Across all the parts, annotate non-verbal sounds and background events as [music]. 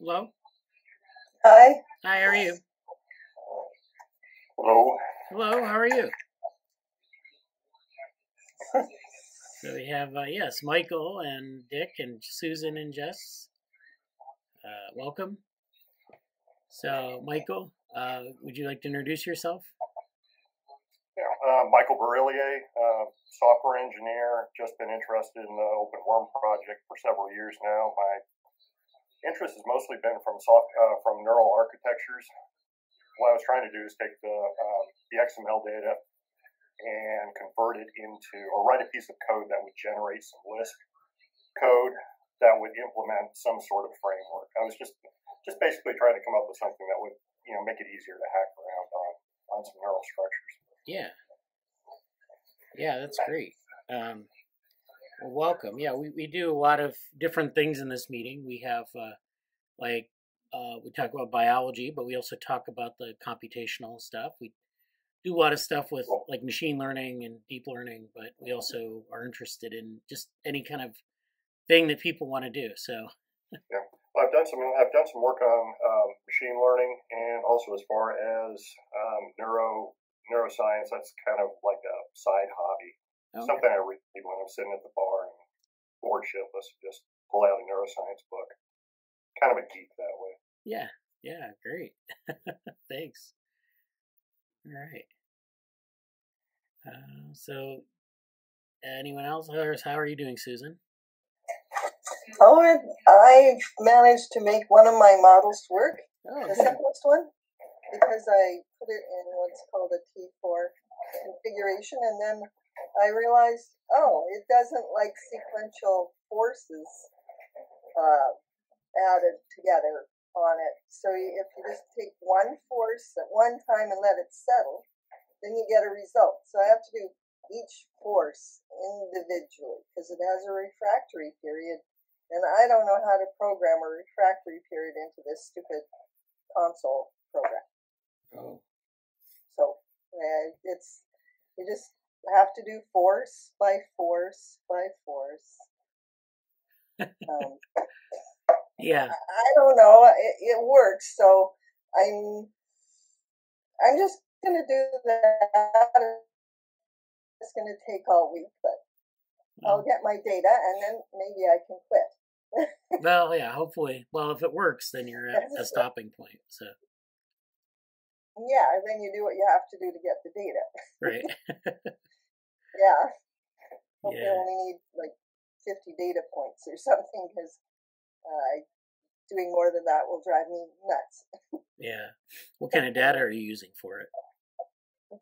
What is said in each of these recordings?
Hello. Hi. Hi. How are you? Hello. Hello. How are you? so we have uh, yes, Michael and Dick and Susan and Jess. Uh, welcome. So, Michael, uh, would you like to introduce yourself? Yeah, uh, Michael Bariller, uh, software engineer. Just been interested in the Open Worm project for several years now. My interest has mostly been from soft uh, from neural architectures. What I was trying to do is take the um, the XML data and convert it into, or write a piece of code that would generate some Lisp code that would implement some sort of framework. I was just just basically trying to come up with something that would you know make it easier to hack around on on some neural structures. Yeah. Yeah, that's great. Um, well, welcome. Yeah, we, we do a lot of different things in this meeting. We have uh, like uh, we talk about biology, but we also talk about the computational stuff. We do a lot of stuff with like machine learning and deep learning, but we also are interested in just any kind of thing that people want to do. So yeah, well, I've done some I've done some work on um, machine learning and also as far as um, neuro neuroscience. That's kind of like a side hobby, okay. something I read when I'm sitting at the bar and bored shitless. Just pull out a neuroscience book. Kind of a geek that way. Yeah, yeah, great. [laughs] Thanks. All right. Uh, so, anyone else? How are you doing, Susan? Oh, I managed to make one of my models work, oh, the simplest one, because I put it in what's called a T4 configuration, and then I realized, oh, it doesn't like sequential forces uh, added together on it. So if you just take one force at one time and let it settle, then you get a result. So I have to do each force individually because it has a refractory period. And I don't know how to program a refractory period into this stupid console program. Oh. So uh, it's, you just have to do force by force by force. [laughs] um, yeah. I don't know. It, it works. So I'm, I'm just going to do that. It's going to take all week, but I'll mm. get my data and then maybe I can quit. well, yeah, hopefully. Well, if it works, then you're at a [laughs] stopping point. So. Yeah, and then you do what you have to do to get the data. Right. [laughs] [laughs] yeah. Hope yeah. only need like 50 data points or something because uh, doing more than that will drive me nuts. yeah. What kind of data are you using for it?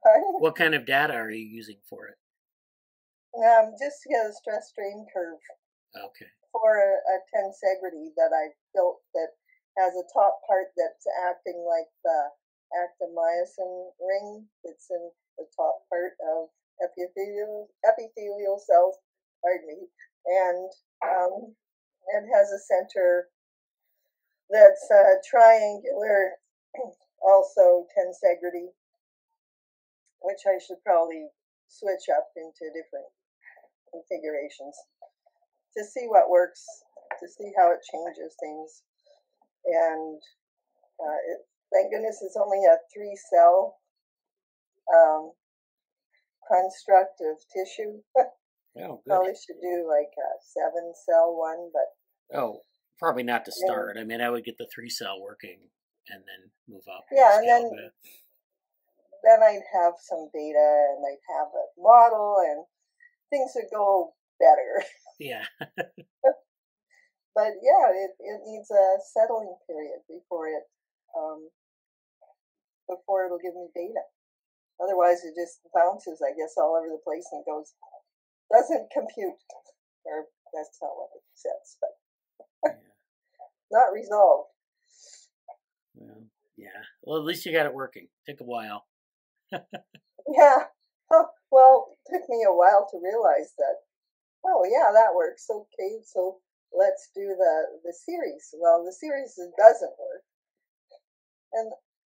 Pardon? What kind of data are you using for it? Um, just to get a stress strain curve. Okay. For a, a tensegrity that I built that has a top part that's acting like the actomyosin ring that's in the top part of epithelial epithelial cells. Pardon me. And um, it has a center that's uh, triangular, [clears throat] also tensegrity, which I should probably switch up into different configurations to see what works, to see how it changes things. And uh, it, thank goodness it's only a three cell um, construct of tissue. [laughs] Oh, good. Probably should do like a seven cell one, but oh, probably not to start. I mean, I would get the three cell working and then move up. Yeah, and then then I'd have some data and I'd have a model and things would go better. Yeah. [laughs] but yeah, it, it needs a settling period before it um, before it'll give me data. Otherwise, it just bounces, I guess, all over the place and goes doesn't compute. Or that's not what it says, but yeah. [laughs] not resolved. Well, yeah. Well, at least you got it working. Took a while. [laughs] yeah. Oh, well, it took me a while to realize that. Oh, yeah, that works. Okay, so let's do the the series. Well, the series doesn't work, and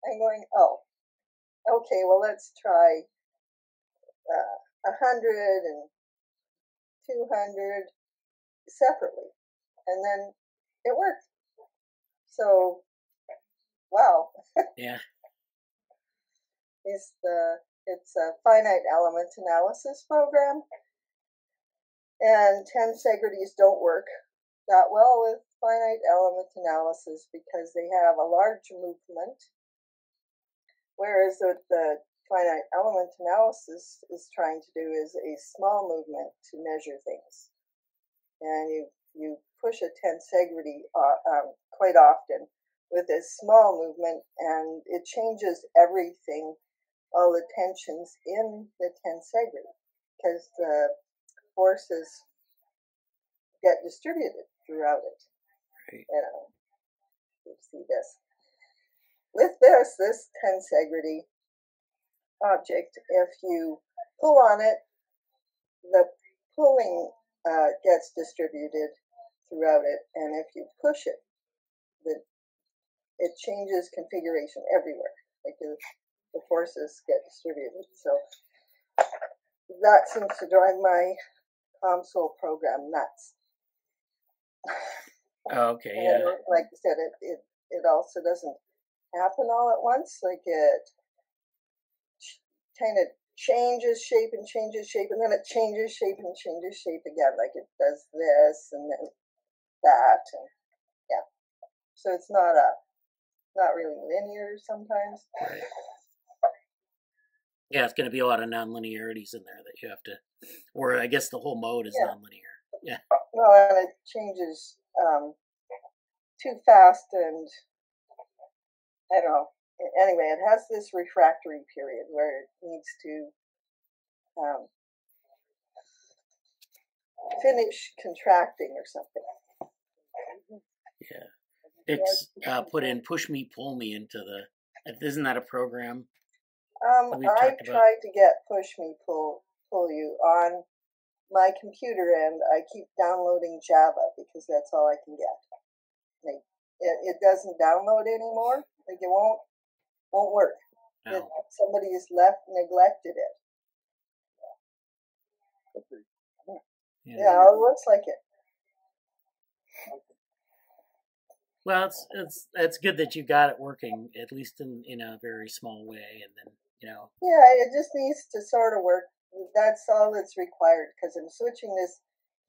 I'm going. Oh, okay. Well, let's try uh, a uh, hundred and two hundred separately, and then it worked. So, wow. Yeah. is the it's a finite element analysis program, and tensegrities don't work that well with finite element analysis because they have a large movement, whereas what the finite element analysis is trying to do is a small movement to measure things, and you you push a tensegrity uh, um, quite often with a small movement, and it changes everything all the tensions in the tensegrity because the forces get distributed throughout it. Right. You know, you see this. With this, this tensegrity object, if you pull on it, the pulling uh, gets distributed throughout it, and if you push it, the, it changes configuration everywhere. Like the, the forces get distributed. So that seems to drive my COMSOL program nuts. Oh, okay. Yeah. like I said, it, it, it also doesn't happen all at once. Like it kind of changes shape and changes shape, and then it changes shape and changes shape again. Like it does this and then that, and yeah. So it's not a not really linear sometimes. Right. Yeah, it's going to be a lot of nonlinearities in there that you have to, or I guess the whole mode is Yeah. nonlinear. Yeah. Well, and it changes um, too fast, and I don't know. Anyway, it has this refractory period where it needs to um, finish contracting or something. Yeah. It's uh, put in push me, pull me into the. Isn't that a program? Um, I tried to get push me pull pull you on my computer, and I keep downloading Java because that's all I can get. Like it, it doesn't download anymore. Like it won't won't work. No. somebody has left neglected it. Yeah, it looks like it. Well, it's it's it's good that you got it working at least in in a very small way, and then you know. Yeah, it just needs to sort of work. That's all that's required because I'm switching this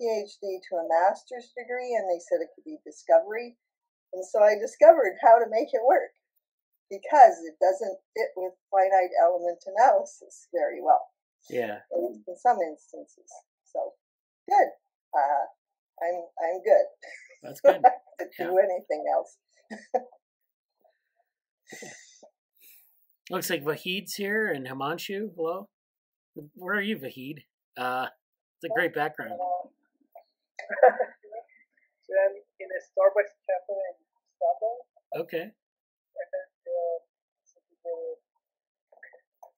PhD to a master's degree, and they said it could be discovery. And so I discovered how to make it work because it doesn't fit with finite element analysis very well, Yeah. at in some instances. So good. Uh, I'm I'm good That's good. [laughs] to do anything else. [laughs] Looks like Vahid's here and Himanshu. Hello. Where are you, Vahid? Uh, it's a great background. [laughs] so I'm in a Starbucks cafe in Istanbul. Okay. And, uh,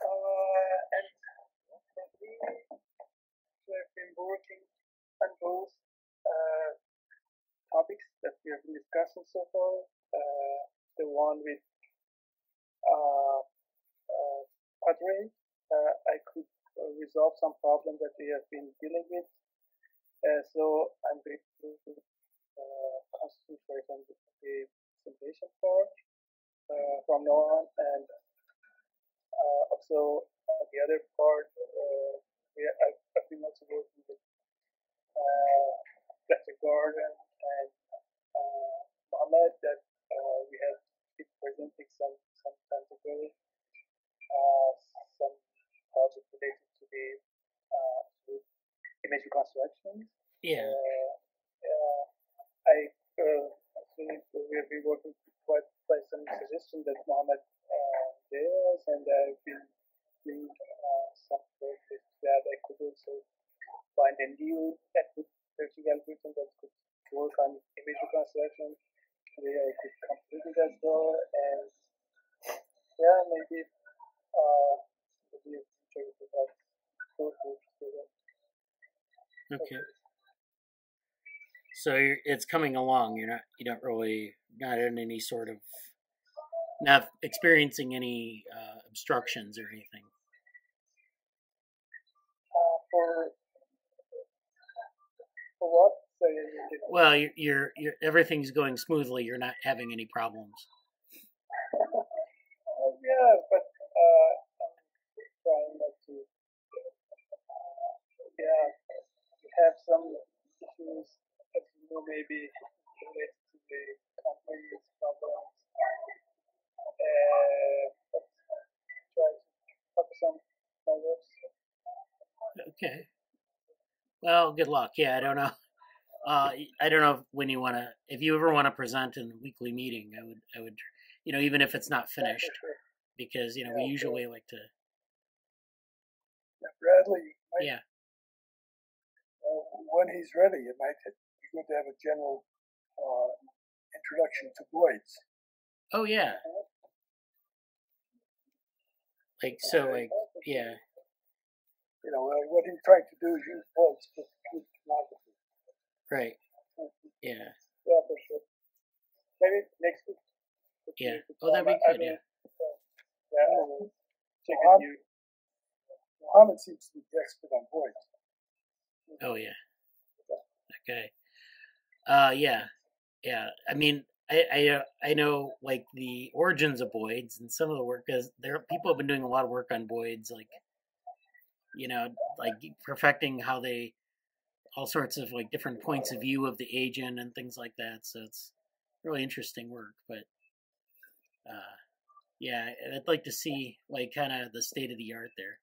uh, and we have been working on uh, topics that we have been discussing so far. Uh, the one with uh, uh, uh, I could uh, resolve some problems that we have been dealing with. Uh, so I'm going to uh, concentrate on the, simulation part uh, from now on, and uh, also uh, the other part. Uh, we I've, been also working with uh, Plastic Garden and uh, Mohammed that uh, we have been presenting some some time ago. Uh, some project related to the uh, to image reconstruction. Yeah. Uh, uh, I uh, we have been working quite by some suggestions that Mohammed uh, gave us, and I've been doing uh, some work that. I could also find a new searching algorithm that could work on image reconstruction. Where I could complete it as well, and yeah, maybe uh, maybe in future we could have together. Okay. So it's coming along. You're not. You don't really not in any sort of not experiencing any uh, obstructions or anything. Uh, for for what Sorry, I didn't get- Well, you're, you're, you're everything's going smoothly. You're not having any problems. Uh, [laughs] yeah, but uh, I'm trying not to. Yeah, have some issues know maybe related to the company's problems. Uh, but try to focus on others. Okay. Well, good luck. Yeah, I don't know. Uh, I don't know when you want to. If you ever want to present in the weekly meeting, I would, I would, you know, even if it's not finished, because you know we usually like to. Yeah, Bradley, might, Yeah. uh, when he's ready, it might good to have a general uh, introduction to Boids. Oh yeah. Like so, like yeah, You know, what he's trying to do is use Boids for good photography. right. [laughs] Yeah, Yeah, for sure. Maybe next week. yeah. Oh, that'd be come. I mean, Yeah. Yeah, we'll check Well, with you. Mohammed seems to be the expert on Boids. Oh yeah. Okay. Uh yeah. Yeah. I mean I I uh, I know like the origins of Boids and some of the work because there people have been doing a lot of work on Boids like you know like perfecting how they all sorts of like different points of view of the agent and things like that so it's really interesting work but uh yeah I'd like to see like kind of the state of the art there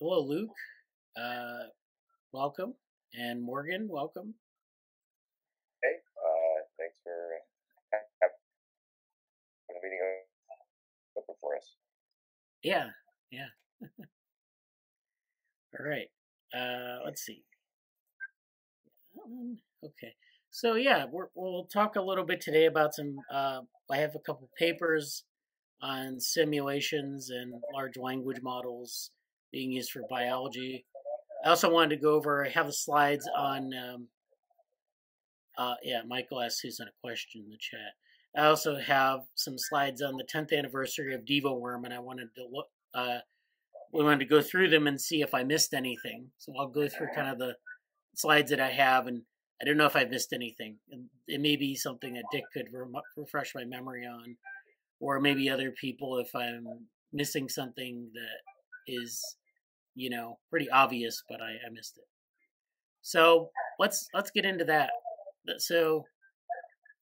hello Luke uh welcome and Morgan welcome Hey, uh, thanks for having the meeting open for us. Yeah, yeah. All right. Uh, let's see. Um, okay. So yeah, we're, we'll talk a little bit today about some. Uh, I have a couple papers on simulations and large language models being used for biology. I also wanted to go over. I have the slides on. Um, uh, yeah, Michael asked Susan a question in the chat. I also have some slides on the 10th anniversary of Devo Worm, and I wanted to look. Uh, we wanted to go through them and see if I missed anything. So I'll go through kind of the slides that I have, and I don't know if I missed anything. And it may be something that Dick could refresh my memory on, or maybe other people if I'm missing something that is, you know, pretty obvious, but I, I missed it. So let's let's get into that. So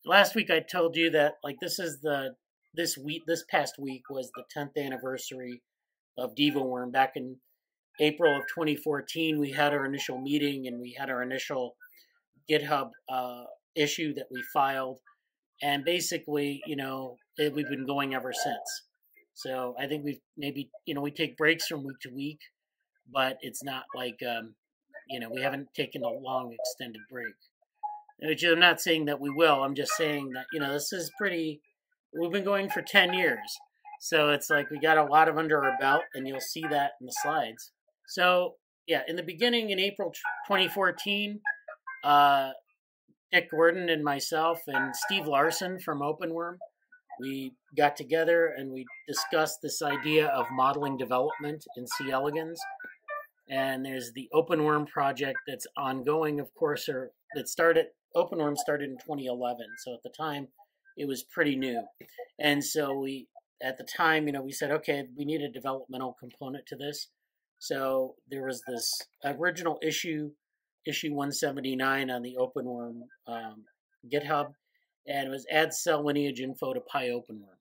last week I told you that like this is the this week this past week was the 10th anniversary of Devo Worm. Back in April of 2014 we had our initial meeting and we had our initial GitHub uh, issue that we filed. And basically you know it, we've been going ever since. So I think we've maybe you know we take breaks from week to week but it's not like um, you know we haven't taken a long extended break which I'm not saying that we will. I'm just saying that you know this is pretty. We've been going for ten years, so it's like we got a lot of under our belt, and you'll see that in the slides. So yeah, in the beginning in April 2014, uh, Dick Gordon and myself and Steve Larson from OpenWorm, we got together and we discussed this idea of modeling development in C. elegans. And there's the OpenWorm project that's ongoing, of course, or that started OpenWorm started in 2011, so at the time it was pretty new. And so we, at the time, you know, we said, okay, we need a developmental component to this. So there was this original issue, issue 179 on the OpenWorm um, GitHub, and it was add cell lineage info to PyOpenWorm.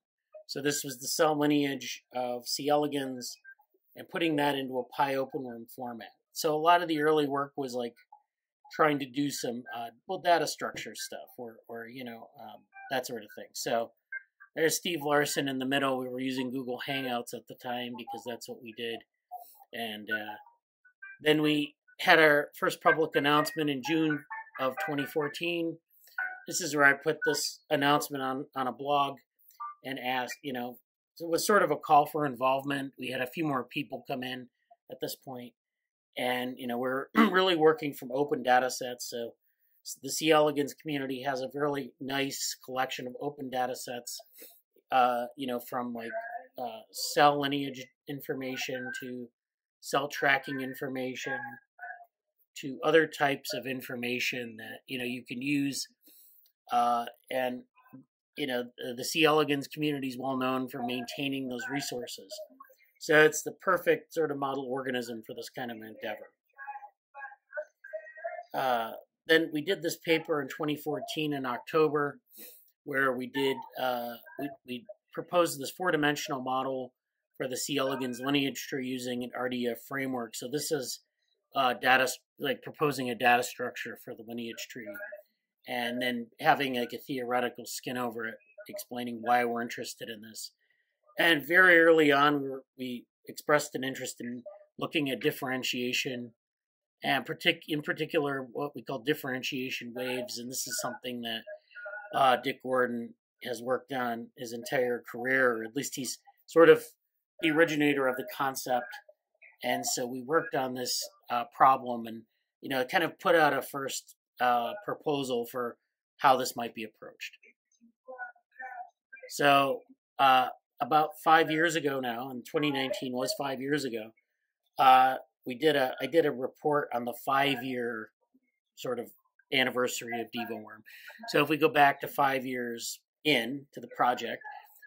So this was the cell lineage of C. elegans and putting that into a PyOpenWorm format. So a lot of the early work was like trying to do some uh, well data structure stuff or or you know um, that sort of thing. So there's Steve Larson in the middle. We were using Google Hangouts at the time because that's what we did, and uh, then we had our first public announcement in June of 2014. This is where I put this announcement on on a blog and asked, you know, it was sort of a call for involvement. We had a few more people come in at this point and you know we're [clears throat] really working from open data sets so the c elegans community has a really nice collection of open data sets uh, you know from like uh, cell lineage information to cell tracking information to other types of information that you know you can use, uh, and you know the C. elegans community is well known for maintaining those resources. So it's the perfect sort of model organism for this kind of endeavor. Uh, then we did this paper in 2014 in October, where we did uh, we, we proposed this four-dimensional model for the C. elegans lineage tree using an RDF framework. So this is uh, data like proposing a data structure for the lineage tree, and then having like a theoretical skin over it, explaining why we're interested in this. And very early on, we, expressed an interest in looking at differentiation and partic- in particular what we call differentiation waves. And this is something that uh, Dick Gordon has worked on his entire career, or at least he's sort of the originator of the concept. And so we worked on this uh, problem and, you know, kind of put out a first uh, proposal for how this might be approached. So uh, about five years ago now, and 2019 was five years ago, uh, we did a I did a report on the five year sort of anniversary of Devo Worm. So if we go back to five years in to the project,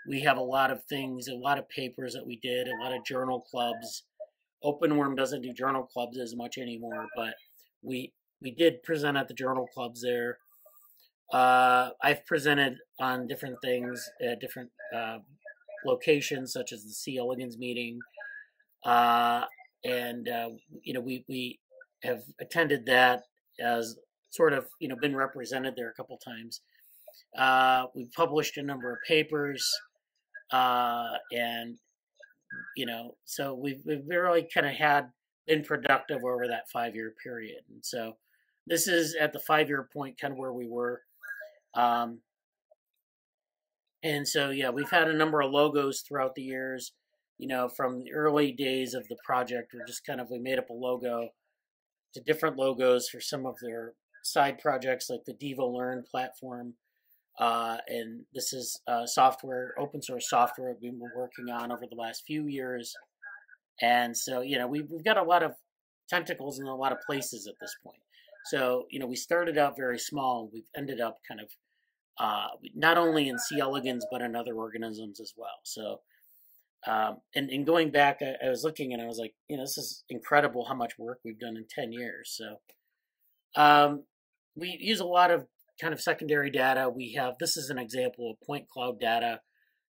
we have a lot of things, a lot of papers that we did, a lot of journal clubs. OpenWorm doesn't do journal clubs as much anymore, but we we did present at the journal clubs there. Uh, I've presented on different things at different uh, locations, such as the C. elegans meeting, uh, and uh, you know we we have attended that as sort of you know been represented there a couple times. Uh, we've published a number of papers, uh, and you know, so we've we've really kind of had been productive over that five year period, and so this is at the five year point, kind of where we were. Um, and so, yeah, we've had a number of logos throughout the years. You know, from the early days of the project, we're just kind of we made up a logo to different logos for some of their side projects, like the Devo Learn platform. Uh, and this is uh, software, open source software we've been working on over the last few years. And so, you know, we've, we've got a lot of tentacles in a lot of places at this point. So, you know, we started out very small. We've ended up kind of uh, not only in C. elegans, but in other organisms as well. So, um, and, and going back, I, I, was looking and I was like, you know, this is incredible how much work we've done in 10 years. So, um, we use a lot of kind of secondary data. We have, this is an example of point cloud data.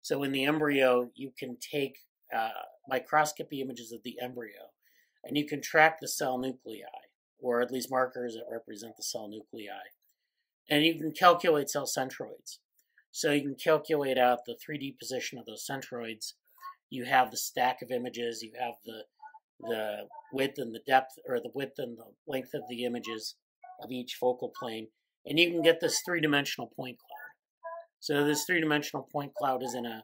So in the embryo, you can take uh, microscopy images of the embryo and you can track the cell nuclei, or at least markers that represent the cell nuclei. And you can calculate cell centroids. So you can calculate out the 3D position of those centroids. You have the stack of images, you have the the width and the depth, or the width and the length of the images of each focal plane, and you can get this three-dimensional point cloud. So this three-dimensional point cloud is in a,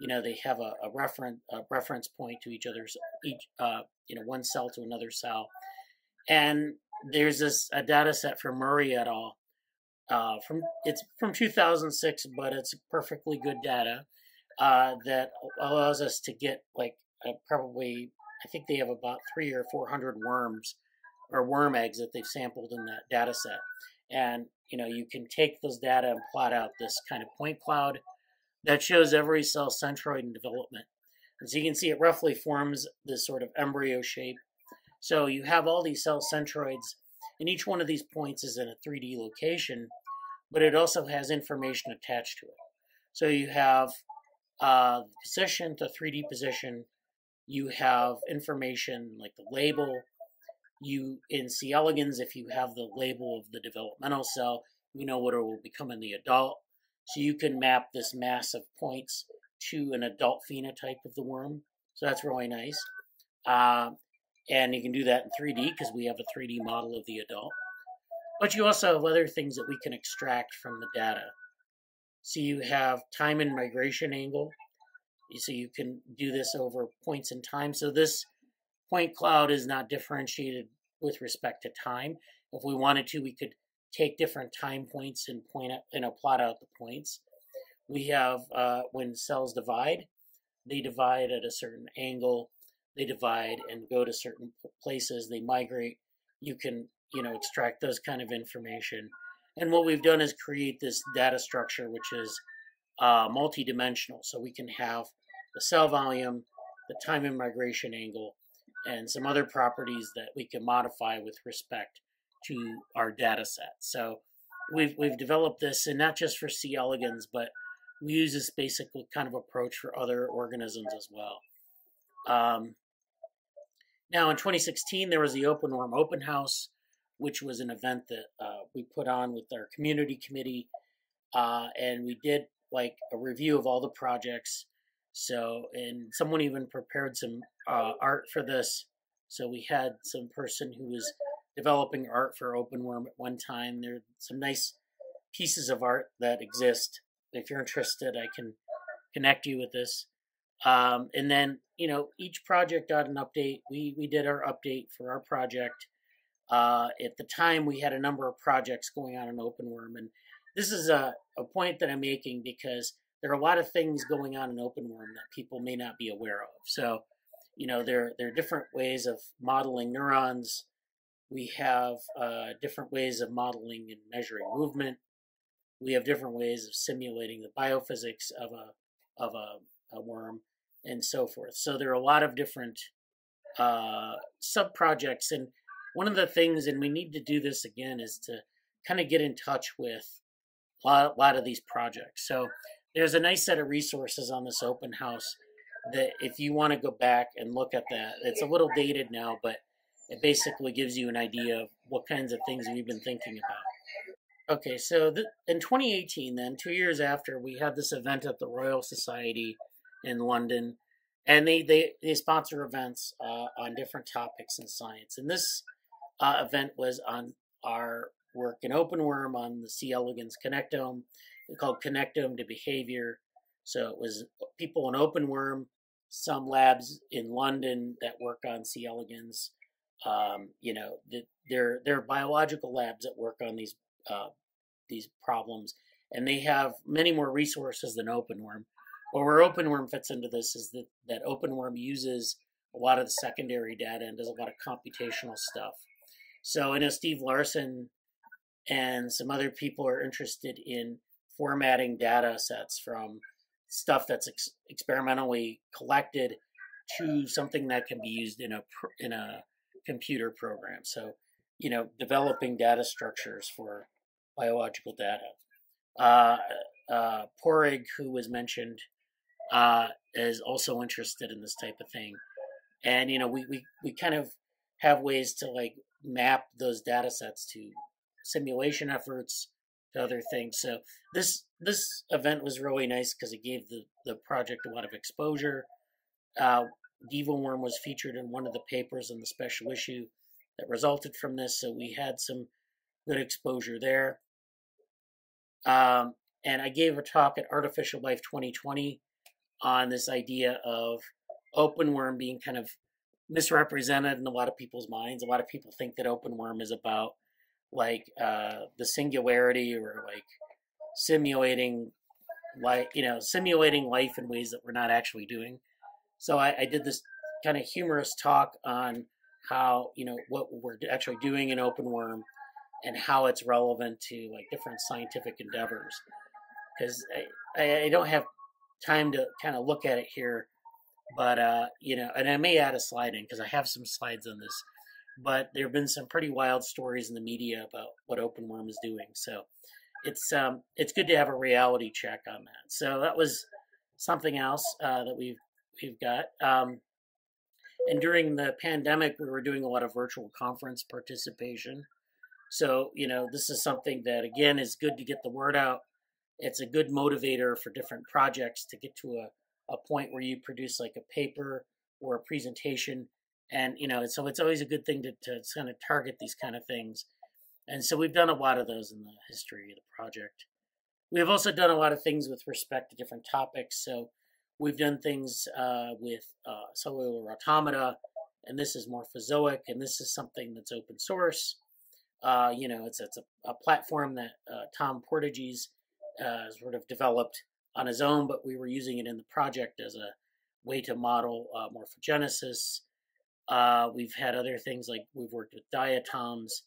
you know, they have a, a reference a reference point to each other's each, uh, you know, one cell to another cell, and there's this a data set for Murray et al uh, from it's from 2006, but it's perfectly good data uh, that allows us to get like uh, probably I think they have about three or four hundred worms or worm eggs that they've sampled in that data set, and you know you can take those data and plot out this kind of point cloud that shows every cell centroid in development. And so you can see it roughly forms this sort of embryo shape. So you have all these cell centroids, and each one of these points is in a 3D location but it also has information attached to it. So you have uh, position the 3D position. You have information like the label. You in C. elegans, if you have the label of the developmental cell, you know what it will become in the adult. So you can map this mass of points to an adult phenotype of the worm. So that's really nice. Uh, and you can do that in 3D because we have a 3D model of the adult. But you also have other things that we can extract from the data. So you have time and migration angle. So you can do this over points in time. So this point cloud is not differentiated with respect to time. If we wanted to, we could take different time points and point out, and plot out the points. We have uh, when cells divide, they divide at a certain angle. They divide and go to certain places. They migrate. You can you know, extract those kind of information. And what we've done is create this data structure, which is uh, multi-dimensional. So we can have the cell volume, the time and migration angle, and some other properties that we can modify with respect to our data set. So we've we've developed this, and not just for C. elegans, but we use this basic kind of approach for other organisms as well. Um, now, in 2016, there was the Open Worm Open House, which was an event that uh, we put on with our community committee, uh, and we did like a review of all the projects. So, and someone even prepared some uh, art for this. So we had some person who was developing art for Open Worm at one time. There are some nice pieces of art that exist. If you're interested, I can connect you with this. Um, and then, you know, each project got an update. We we did our update for our project. Uh, at the time, we had a number of projects going on in OpenWorm, and this is a, a point that I'm making because there are a lot of things going on in OpenWorm that people may not be aware of. So, you know, there there are different ways of modeling neurons. We have uh, different ways of modeling and measuring movement. We have different ways of simulating the biophysics of a of a, a worm and so forth. So there are a lot of different uh, sub projects, and one of the things, and we need to do this again, is to kind of get in touch with a lot, a lot of these projects. So there's a nice set of resources on this open house that if you want to go back and look at that, it's a little dated now, but it basically gives you an idea of what kinds of things we've been thinking about. Okay, so in 2018, then, two years after, we had this event at the Royal Society in London, and they they, they sponsor events uh, on different topics in science. And this uh, event was on our work in OpenWorm on the C. elegans connectome. Called Connectome to Behavior. So it was people in OpenWorm, some labs in London that work on C. elegans. Um, you know, the, they're they're biological labs that work on these uh, these problems, and they have many more resources than OpenWorm. Well, where OpenWorm fits into this is that, that OpenWorm uses a lot of the secondary data and does a lot of computational stuff. So I know Steve Larson and some other people are interested in formatting data sets from stuff that's ex- experimentally collected to something that can be used in a in a computer program. So, you know, developing data structures for biological data. Uh, uh, Padraig, who was mentioned, uh, is also interested in this type of thing. And, you know, we, we, we kind of have ways to like map those data sets to simulation efforts to other things. So this this event was really nice because it gave the, the project a lot of exposure. Uh, Worm was featured in one of the papers in the special issue that resulted from this, so we had some good exposure there. Um, and I gave a talk at Artificial Life 2020 on this idea of open worm being kind of misrepresented in a lot of people's minds. A lot of people think that open worm is about like uh, the singularity or like simulating like you know simulating life in ways that we're not actually doing. So I, I did this kind of humorous talk on how you know what we're actually doing in open worm and how it's relevant to like different scientific endeavors because I, I, I don't have time to kind of look at it here. But uh, you know, and I may add a slide in because I have some slides on this. But there have been some pretty wild stories in the media about what OpenWorm is doing. So it's um, it's good to have a reality check on that. So that was something else uh, that we've we've got. Um, and during the pandemic, we were doing a lot of virtual conference participation. So you know, this is something that again is good to get the word out it's a good motivator for different projects to get to a, a point where you produce like a paper or a presentation and you know so it's always a good thing to, to kind of target these kind of things. And so we've done a lot of those in the history of the project. We have also done a lot of things with respect to different topics. So we've done things uh, with uh, cellular automata and this is morphozoic and this is something that's open source. Uh, you know it's, it's a, a platform that uh, tom portegys uh, sort of developed on his own, but we were using it in the project as a way to model uh, morphogenesis. Uh, we've had other things like we've worked with diatoms.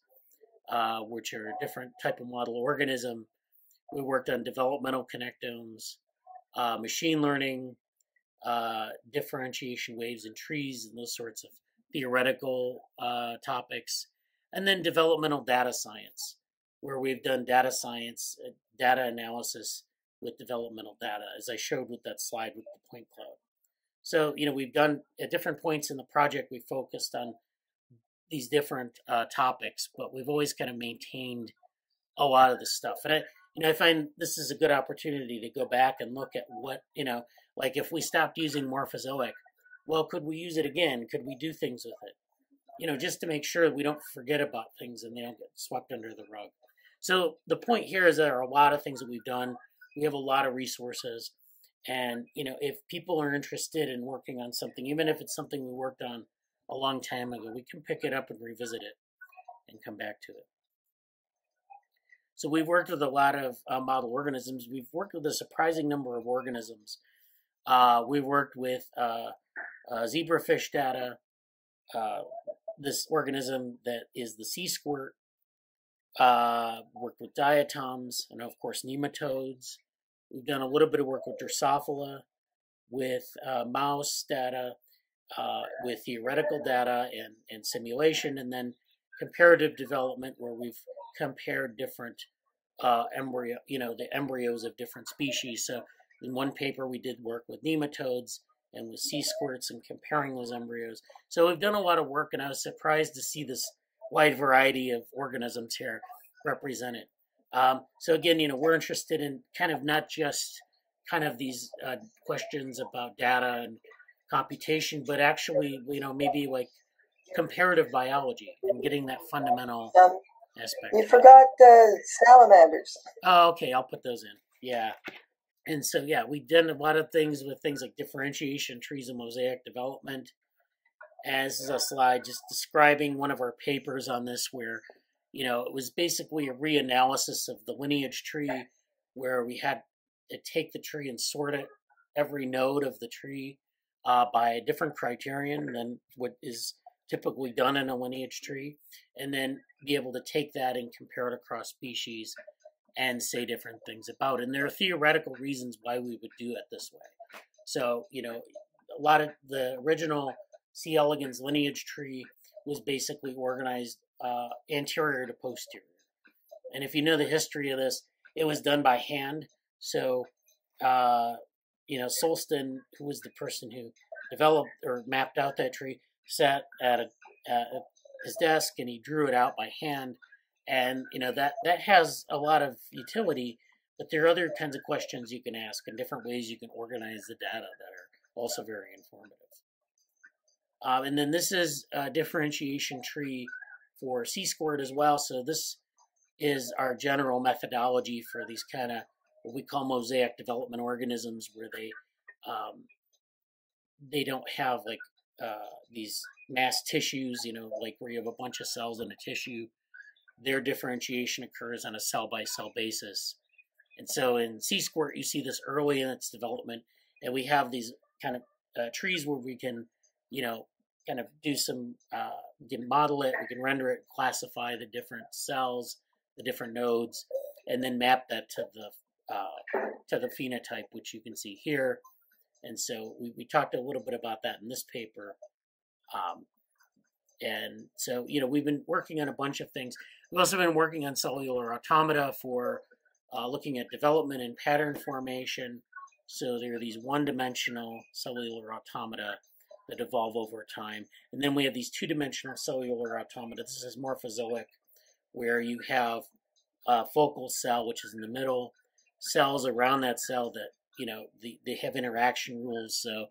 uh, which are a different type of model organism. We worked on developmental connectomes, uh, machine learning, uh, differentiation waves in trees, and those sorts of theoretical uh, topics, and then developmental data science, where we've done data science, data analysis with developmental data, as I showed with that slide with the point cloud. So, you know, we've done at different points in the project, we focused on these different uh, topics, but we've always kind of maintained a lot of this stuff. And I, you know, I find this is a good opportunity to go back and look at what, you know, like if we stopped using Morphozoic, well, could we use it again? Could we do things with it? You know, just to make sure we don't forget about things and they don't get swept under the rug. So the point here is there are a lot of things that we've done. We have a lot of resources. And, you know, if people are interested in working on something, even if it's something we worked on a long time ago, we can pick it up and revisit it and come back to it. So we've worked with a lot of uh, model organisms. We've worked with a surprising number of organisms. Uh, we've worked with uh, uh zebrafish data, uh, this organism that is the sea squirt, uh, worked with diatoms, and of course nematodes. We've done a little bit of work with Drosophila, with mouse data, with theoretical data and, and simulation, and then comparative development where we've compared different uh, embryo, you know, the embryos of different species. So in one paper, we did work with nematodes and with sea squirts and comparing those embryos. So we've done a lot of work, and I was surprised to see this wide variety of organisms here represented. Um, so again, you know, we're interested in kind of not just kind of these uh, questions about data and computation, but actually, you know, maybe like comparative biology and getting that fundamental um, aspect. You forgot the salamanders. Oh, okay. I'll put those in. Yeah. And so, yeah, we've done a lot of things with things like differentiation, trees, and mosaic development. As is a slide just describing one of our papers on this, where, you know, it was basically a reanalysis of the lineage tree, where we had to take the tree and sort it, every node of the tree, uh, by a different criterion than what is typically done in a lineage tree, and then be able to take that and compare it across species and say different things about it. And there are theoretical reasons why we would do it this way. So, you know, a lot of the original C. elegans lineage tree was basically organized uh, anterior to posterior. And if you know the history of this, it was done by hand. So, uh, you know, Sulston, who was the person who developed or mapped out that tree, sat at, a, at his desk and he drew it out by hand. And you know that that has a lot of utility, but there are other kinds of questions you can ask and different ways you can organize the data that are also very informative. Um, and then this is a differentiation tree for sea squirt as well. So this is our general methodology for these kind of what we call mosaic development organisms, where they um, they don't have like uh, these mass tissues, you know, like where you have a bunch of cells in a tissue, their differentiation occurs on a cell by cell basis. And so in sea squirt, you see this early in its development, and we have these kind of uh, trees where we can, you know, kind of do some, uh, we can model it, we can render it, classify the different cells, the different nodes, and then map that to the uh, to the phenotype, which you can see here. And so we, we talked a little bit about that in this paper. Um, and so, you know, we've been working on a bunch of things. We've also been working on cellular automata for uh, looking at development and pattern formation. So there are these one-dimensional cellular automata that evolve over time. And then we have these two-dimensional cellular automata. This is morphozoic, where you have a focal cell, which is in the middle, cells around that cell that you know, the, they have interaction rules. So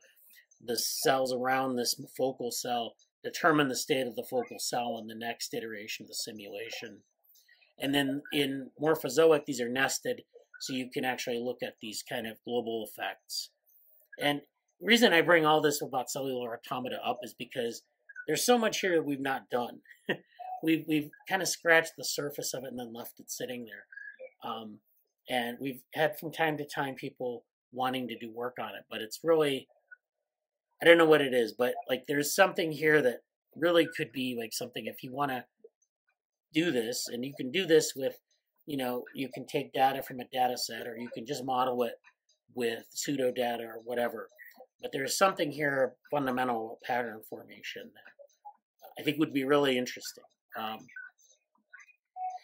the cells around this focal cell determine the state of the focal cell in the next iteration of the simulation. And then in Morphozoic, these are nested, so you can actually look at these kind of global effects. And reason I bring all this about cellular automata up is because there's so much here that we've not done. [laughs] we've we've kind of scratched the surface of it and then left it sitting there. Um, and we've had from time to time people wanting to do work on it, but it's really I don't know what it is, but like there's something here that really could be like something if you want to do this, and you can do this with, you know, you can take data from a data set, or you can just model it with pseudo data or whatever. But there's something here, fundamental pattern formation that I think would be really interesting. Um,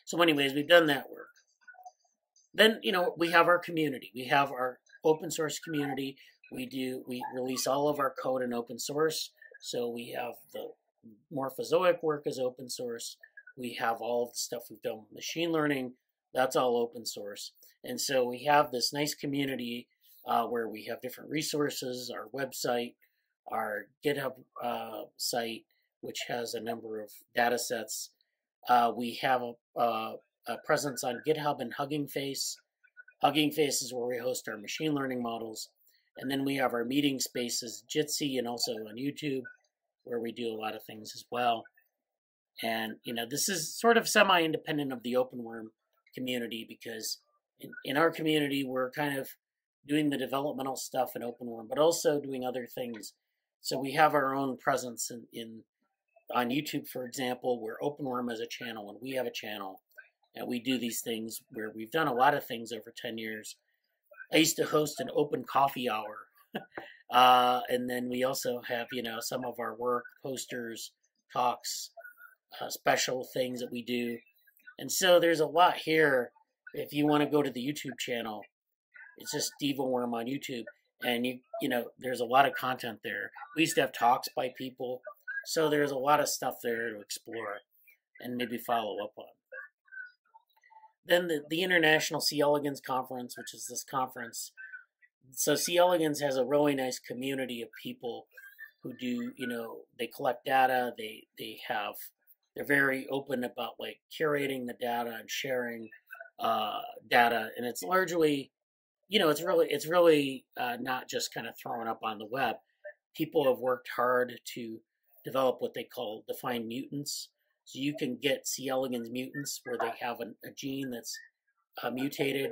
so, anyways, we've done that work. Then, you know, we have our community. We have our open source community. We do we release all of our code in open source. So we have the morphozoic work is open source. We have all of the stuff we've done with machine learning. That's all open source. And so we have this nice community uh, where we have different resources, our website, our GitHub uh, site, which has a number of data sets. Uh, we have a, a, presence on GitHub and Hugging Face. Hugging Face is where we host our machine learning models. And then we have our meeting spaces, Jitsi, and also on YouTube, where we do a lot of things as well. And, you know, this is sort of semi independent of the OpenWorm community because in, in our community, we're kind of doing the developmental stuff in open OpenWorm, but also doing other things. So we have our own presence in, in on YouTube, for example, where OpenWorm has a channel and we have a channel, and we do these things where we've done a lot of things over 10 years I used to host an open coffee hour. [laughs] uh, and then we also have, you know, some of our work, posters, talks, uh, special things that we do. And so there's a lot here. If you want to go to the YouTube channel, it's just DevoWorm on YouTube. And you, you know, there's a lot of content there. We used to have talks by people. So there's a lot of stuff there to explore and maybe follow up on then the, the International C. elegans Conference, which is this conference. So C. elegans has a really nice community of people who do, you know, they collect data, they they have they're very open about like curating the data and sharing uh, data, and it's largely, you know, it's really it's really uh, not just kind of thrown up on the web. People have worked hard to develop what they call defined mutants, so you can get C. elegans mutants where they have a, a gene that's uh, mutated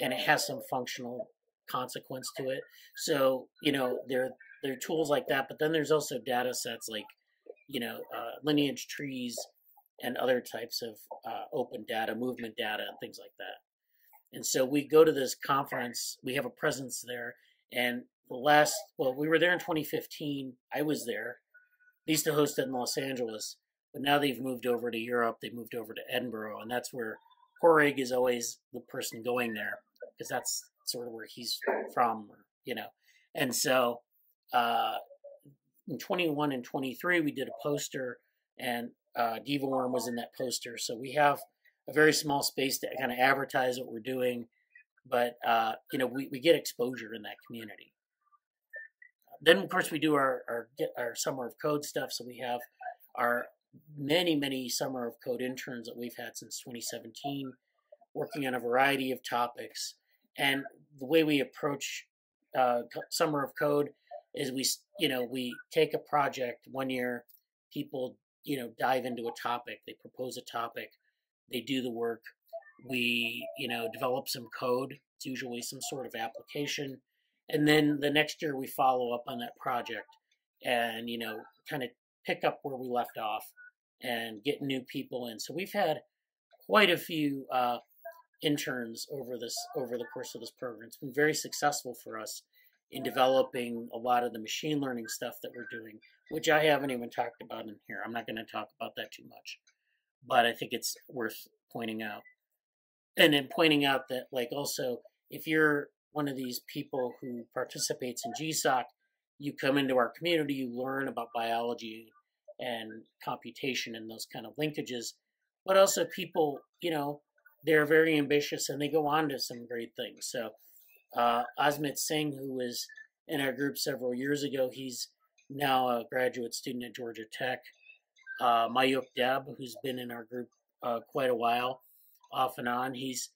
and it has some functional consequence to it. So you know there there are tools like that, but then there's also data sets like you know uh, lineage trees and other types of uh, open data, movement data, and things like that. And so we go to this conference. We have a presence there, and the last well, we were there in 2015. I was there. We used to host it in Los Angeles, but now they've moved over to Europe. They've moved over to Edinburgh, and that's where Padraig is always the person going there because that's sort of where he's from, you know. And so uh, in 21 and 23, we did a poster, and uh, DevoWorm was in that poster. So we have a very small space to kind of advertise what we're doing, but uh, you know we, we get exposure in that community. Then of course we do our our, our summer of code stuff. So we have our many, many Summer of Code interns that we've had since 2017, working on a variety of topics. And the way we approach uh, Summer of Code is we, you know, we take a project one year, people, you know, dive into a topic, they propose a topic, they do the work, we, you know, develop some code. It's usually some sort of application. And then the next year we follow up on that project and, you know, kind of pick up where we left off and get new people in. So we've had quite a few uh, interns over this over the course of this program. It's been very successful for us in developing a lot of the machine learning stuff that we're doing, which I haven't even talked about in here. I'm not going to talk about that too much, but I think it's worth pointing out. And then pointing out that, like, also, if you're one of these people who participates in GSOC, you come into our community, you learn about biology and computation and those kind of linkages. But also, people, you know, they're very ambitious and they go on to some great things. So, uh, Asmit Singh, who was in our group several years ago, he's now a graduate student at Georgia Tech. Uh, Mayukh Deb, who's been in our group uh, quite a while, off and on, he's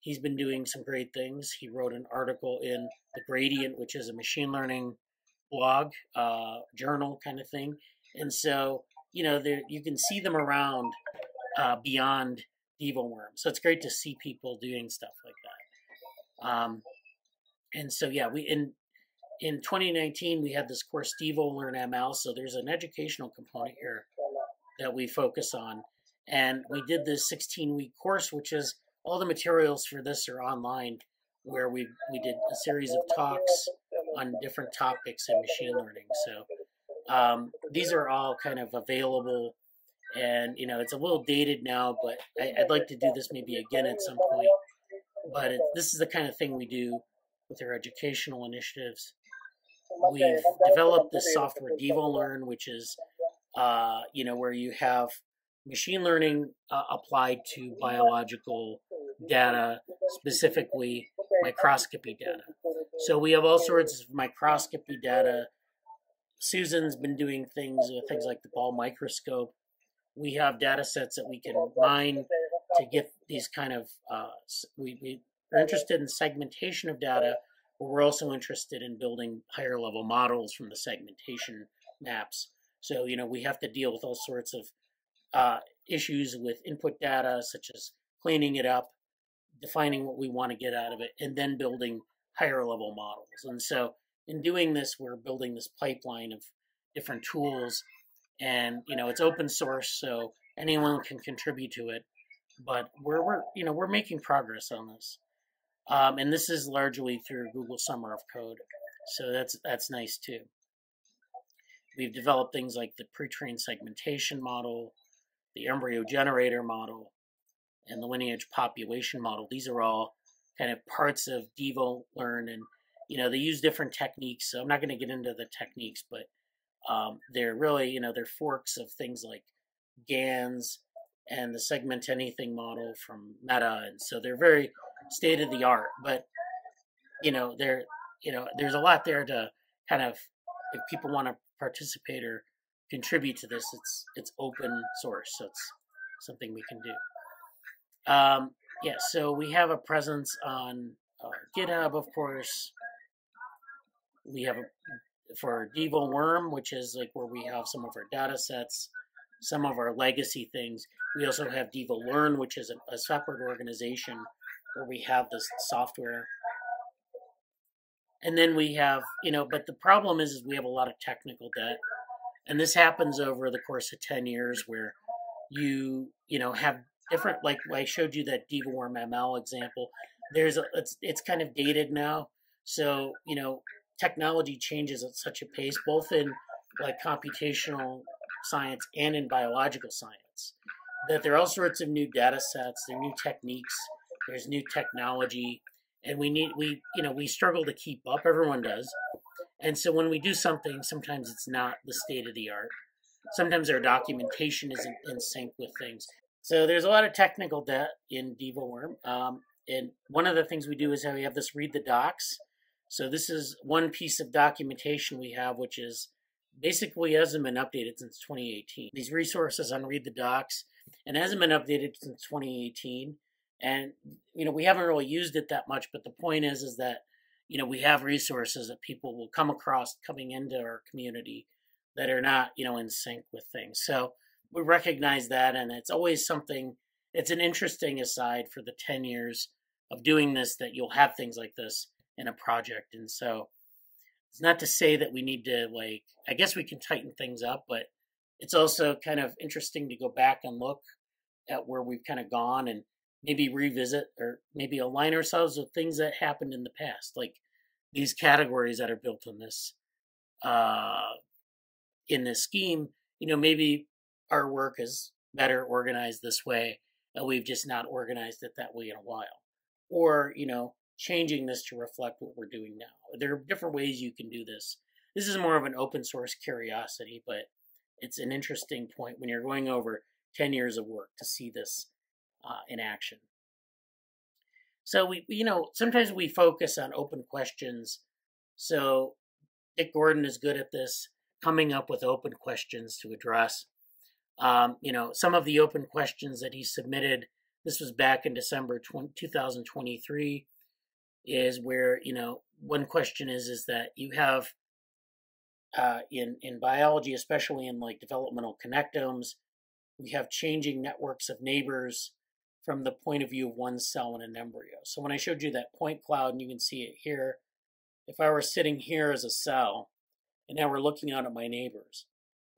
he's been doing some great things. He wrote an article in the Gradient, which is a machine learning blog, uh, journal kind of thing and so you know there you can see them around uh, beyond DevoWorm. So it's great to see people doing stuff like that. Um, and so yeah, we in in 2019 we had this course Devo Learn ML. So there's an educational component here that we focus on, And we did this 16 week course, which is all the materials for this are online, where we, we did a series of talks on different topics in machine learning. So um, these are all kind of available. And, you know, it's a little dated now, but I, would like to do this maybe again at some point. But it, this is the kind of thing we do with our educational initiatives. We've developed this software, DevoLearn, which is, uh, you know, where you have machine learning uh, applied to biological data, specifically microscopy data. So we have all sorts of microscopy data. Susan's been doing things with things like the ball microscope. We have data sets that we can mine to get these kind of, uh, we, we are interested in segmentation of data, but we're also interested in building higher level models from the segmentation maps. So, you know, we have to deal with all sorts of uh, issues with input data, such as cleaning it up, defining what we want to get out of it, and then building higher level models. And so, in doing this, we're building this pipeline of different tools, and you know, it's open source, so anyone can contribute to it. But we're we're you know we're making progress on this, um, and this is largely through Google Summer of Code, so that's that's nice too. We've developed things like the pre-trained segmentation model, the embryo generator model, and the lineage population model. These are all kind of parts of Devo Learn, and you know they use different techniques. So I'm not going to get into the techniques, but um, they're really you know they're forks of things like GANs and the segment anything model from Meta, and so they're very state of the art. But you know they're you know there's a lot there to kind of if people want to participate or contribute to this, it's it's open source, so it's something we can do. Um, yeah, so we have a presence on uh, GitHub, of course. We have a for Devo Worm, which is like where we have some of our data sets, some of our legacy things. We also have Devo Learn, which is a, a separate organization where we have this software. And then we have, you know, but the problem is, is we have a lot of technical debt. And this happens over the course of 10 years where you, you know, have different. Like I showed you that DevoWorm ML example. There's a it's it's kind of dated now. So you know technology changes at such a pace, both in like computational science and in biological science, that there are all sorts of new data sets, there are new techniques, there's new technology, and we need we you know we struggle to keep up. Everyone does, and so when we do something, sometimes it's not the state of the art. Sometimes our documentation isn't in sync with things. So there's a lot of technical debt in DevoWorm. Um, and one of the things we do is we have this read the docs. So this is one piece of documentation we have, which is basically hasn't been updated since 2018. These resources on read the docs and hasn't been updated since 2018. And you know we haven't really used it that much, but the point is is that you know we have resources that people will come across coming into our community that are not you know in sync with things. So we recognize that, and it's always something. It's an interesting aside for the ten years of doing this that you'll have things like this in a project, and so it's not to say that we need to like. I guess we can tighten things up, but it's also kind of interesting to go back and look at where we've kind of gone and maybe revisit or maybe align ourselves with things that happened in the past, like these categories that are built in this uh, in this scheme. You know, maybe our work is better organized this way, and we've just not organized it that way in a while. Or, you know, changing this to reflect what we're doing now. There are different ways you can do this. This is more of an open source curiosity, but it's an interesting point when you're going over 10 years of work to see this uh, in action. So we, you know, sometimes we focus on open questions. So Dick Gordon is good at this, coming up with open questions to address. Um, you know, some of the open questions that he submitted, this was back in December 20, 2023, is where, you know, one question is, is that you have uh, in, in biology, especially in like developmental connectomes, we have changing networks of neighbors from the point of view of one cell in an embryo. So when I showed you that point cloud, and you can see it here, if I were sitting here as a cell, and now we're looking out at my neighbors,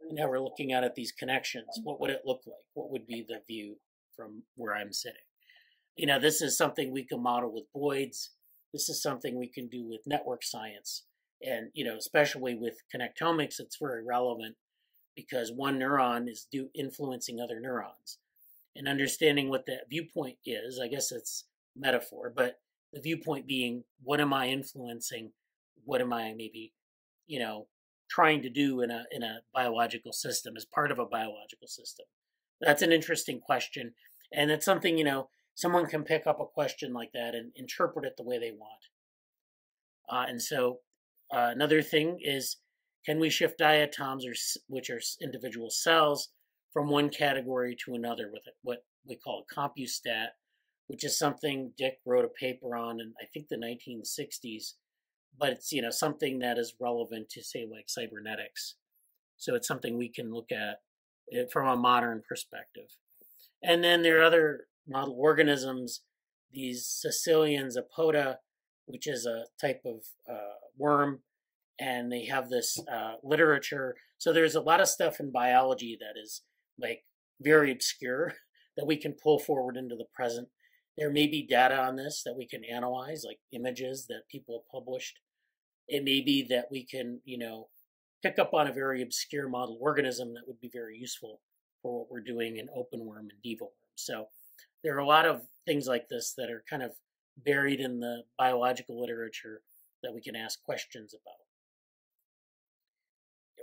and now we're looking out at these connections. What would it look like? What would be the view from where I'm sitting? You know, this is something we can model with Boids. This is something we can do with network science. And, you know, especially with connectomics, it's very relevant because one neuron is do, influencing other neurons. And understanding what that viewpoint is, I guess it's metaphor, but the viewpoint being what am I influencing? What am I maybe, you know, trying to do in a in a biological system as part of a biological system? That's an interesting question. And it's something, you know, someone can pick up a question like that and interpret it the way they want. Uh, and so uh, another thing is, can we shift diatoms, or which are individual cells, from one category to another with what we call a compustat, which is something Dick wrote a paper on in I think the 1960s, but it's you know something that is relevant to say like cybernetics. So it's something we can look at eh, from a modern perspective. And then there are other model organisms, these Caecilians apoda, which is a type of uh, worm, and they have this uh, literature. So there's a lot of stuff in biology that is like very obscure [laughs] that we can pull forward into the present. There may be data on this that we can analyze, like images that people have published. It may be that we can, you know, pick up on a very obscure model organism that would be very useful for what we're doing in OpenWorm and DevoWorm. So there are a lot of things like this that are kind of buried in the biological literature that we can ask questions about.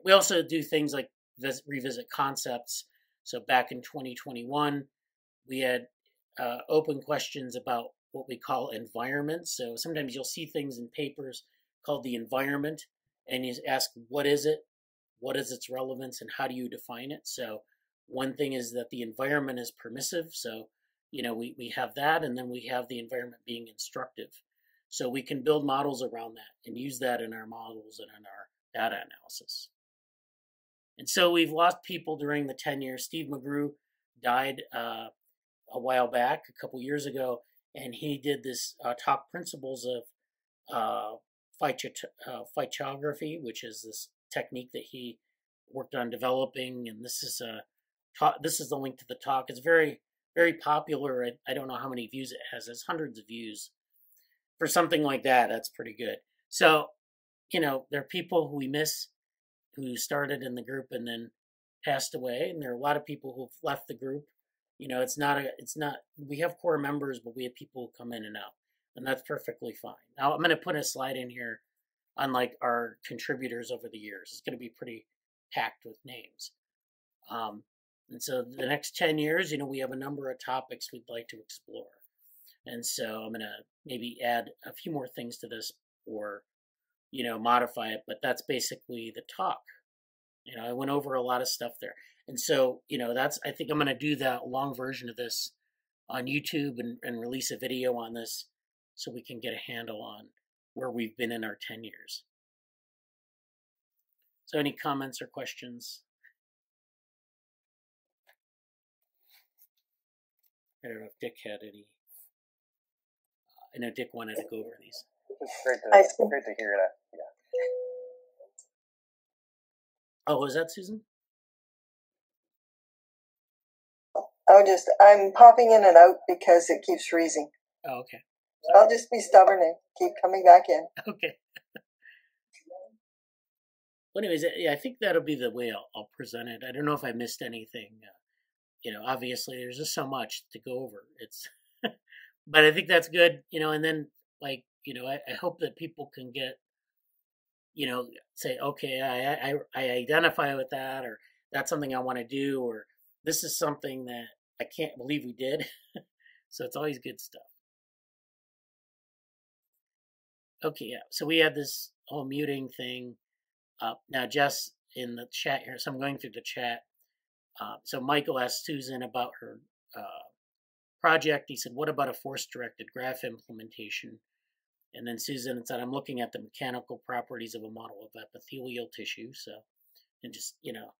We also do things like revisit concepts. So back in 2021, we had uh, open questions about what we call environment. So sometimes you'll see things in papers called the environment, and you ask, what is it? What is its relevance, and how do you define it? So one thing is that the environment is permissive. So you know, we, we have that, and then we have the environment being instructive. So we can build models around that and use that in our models and in our data analysis. And so we've lost people during the 10 years. Steve McGrew died uh, a while back, a couple years ago, and he did this uh, top principles of uh, uh, phytography, which is this technique that he worked on developing. And this is a this is the link to the talk. It's very very popular. I, I don't know how many views it has. It's hundreds of views. For something like that, that's pretty good. So, you know, there are people who we miss who started in the group and then passed away, and there are a lot of people who've left the group. You know, it's not a, it's not. We have core members, but we have people who come in and out, and that's perfectly fine. Now, I'm going to put a slide in here on like our contributors over the years. It's going to be pretty packed with names. Um, and so the next 10 years, you know, we have a number of topics we'd like to explore. And so I'm going to maybe add a few more things to this or, you know, modify it, but that's basically the talk. You know, I went over a lot of stuff there. And so, you know, that's, I think I'm going to do that long version of this on YouTube and, and release a video on this so we can get a handle on where we've been in our 10 years. So, any comments or questions? I don't know if Dick had any. I know Dick wanted to go over these. It's great to, great to hear that. Oh, was that Susan? Oh, just I'm popping in and out because it keeps freezing. Oh, okay. I'll just be stubborn and keep coming back in. [laughs] Okay. well, anyways, yeah, I think that'll be the way I'll, I'll present it. I don't know if I missed anything. Uh, you know, obviously there's just so much to go over. It's, [laughs] but I think that's good, you know, and then like, you know, I, I hope that people can get, you know, say, okay, I, I, I identify with that, or that's something I want to do, or this is something that I can't believe we did. [laughs] so it's always good stuff. Okay, yeah. So we had this whole muting thing. Uh, now, Jess in the chat here, so I'm going through the chat. Uh, so Michael asked Susan about her uh, project. He said, what about a force-directed graph implementation? And then Susan said, I'm looking at the mechanical properties of a model of epithelial tissue. So, and just, you know,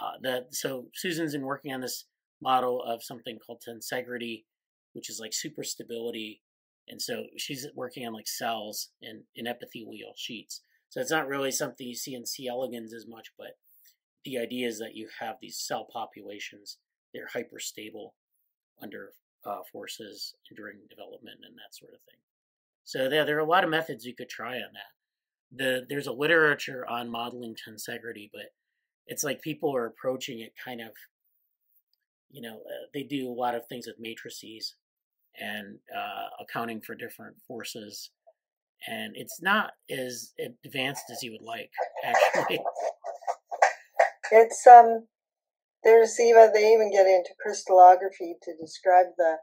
uh, that, so Susan's been working on this model of something called tensegrity, which is like super stability. And so she's working on like cells in, in epithelial sheets. So it's not really something you see in C. elegans as much, but the idea is that you have these cell populations, they're hyperstable under uh, forces during development and that sort of thing. So there, there are a lot of methods you could try on that. The there's a literature on modeling tensegrity, but it's like people are approaching it kind of, you know, uh, they do a lot of things with matrices and uh, accounting for different forces, and it's not as advanced as you would like, [laughs] actually. It's um, there's even they even get into crystallography to describe the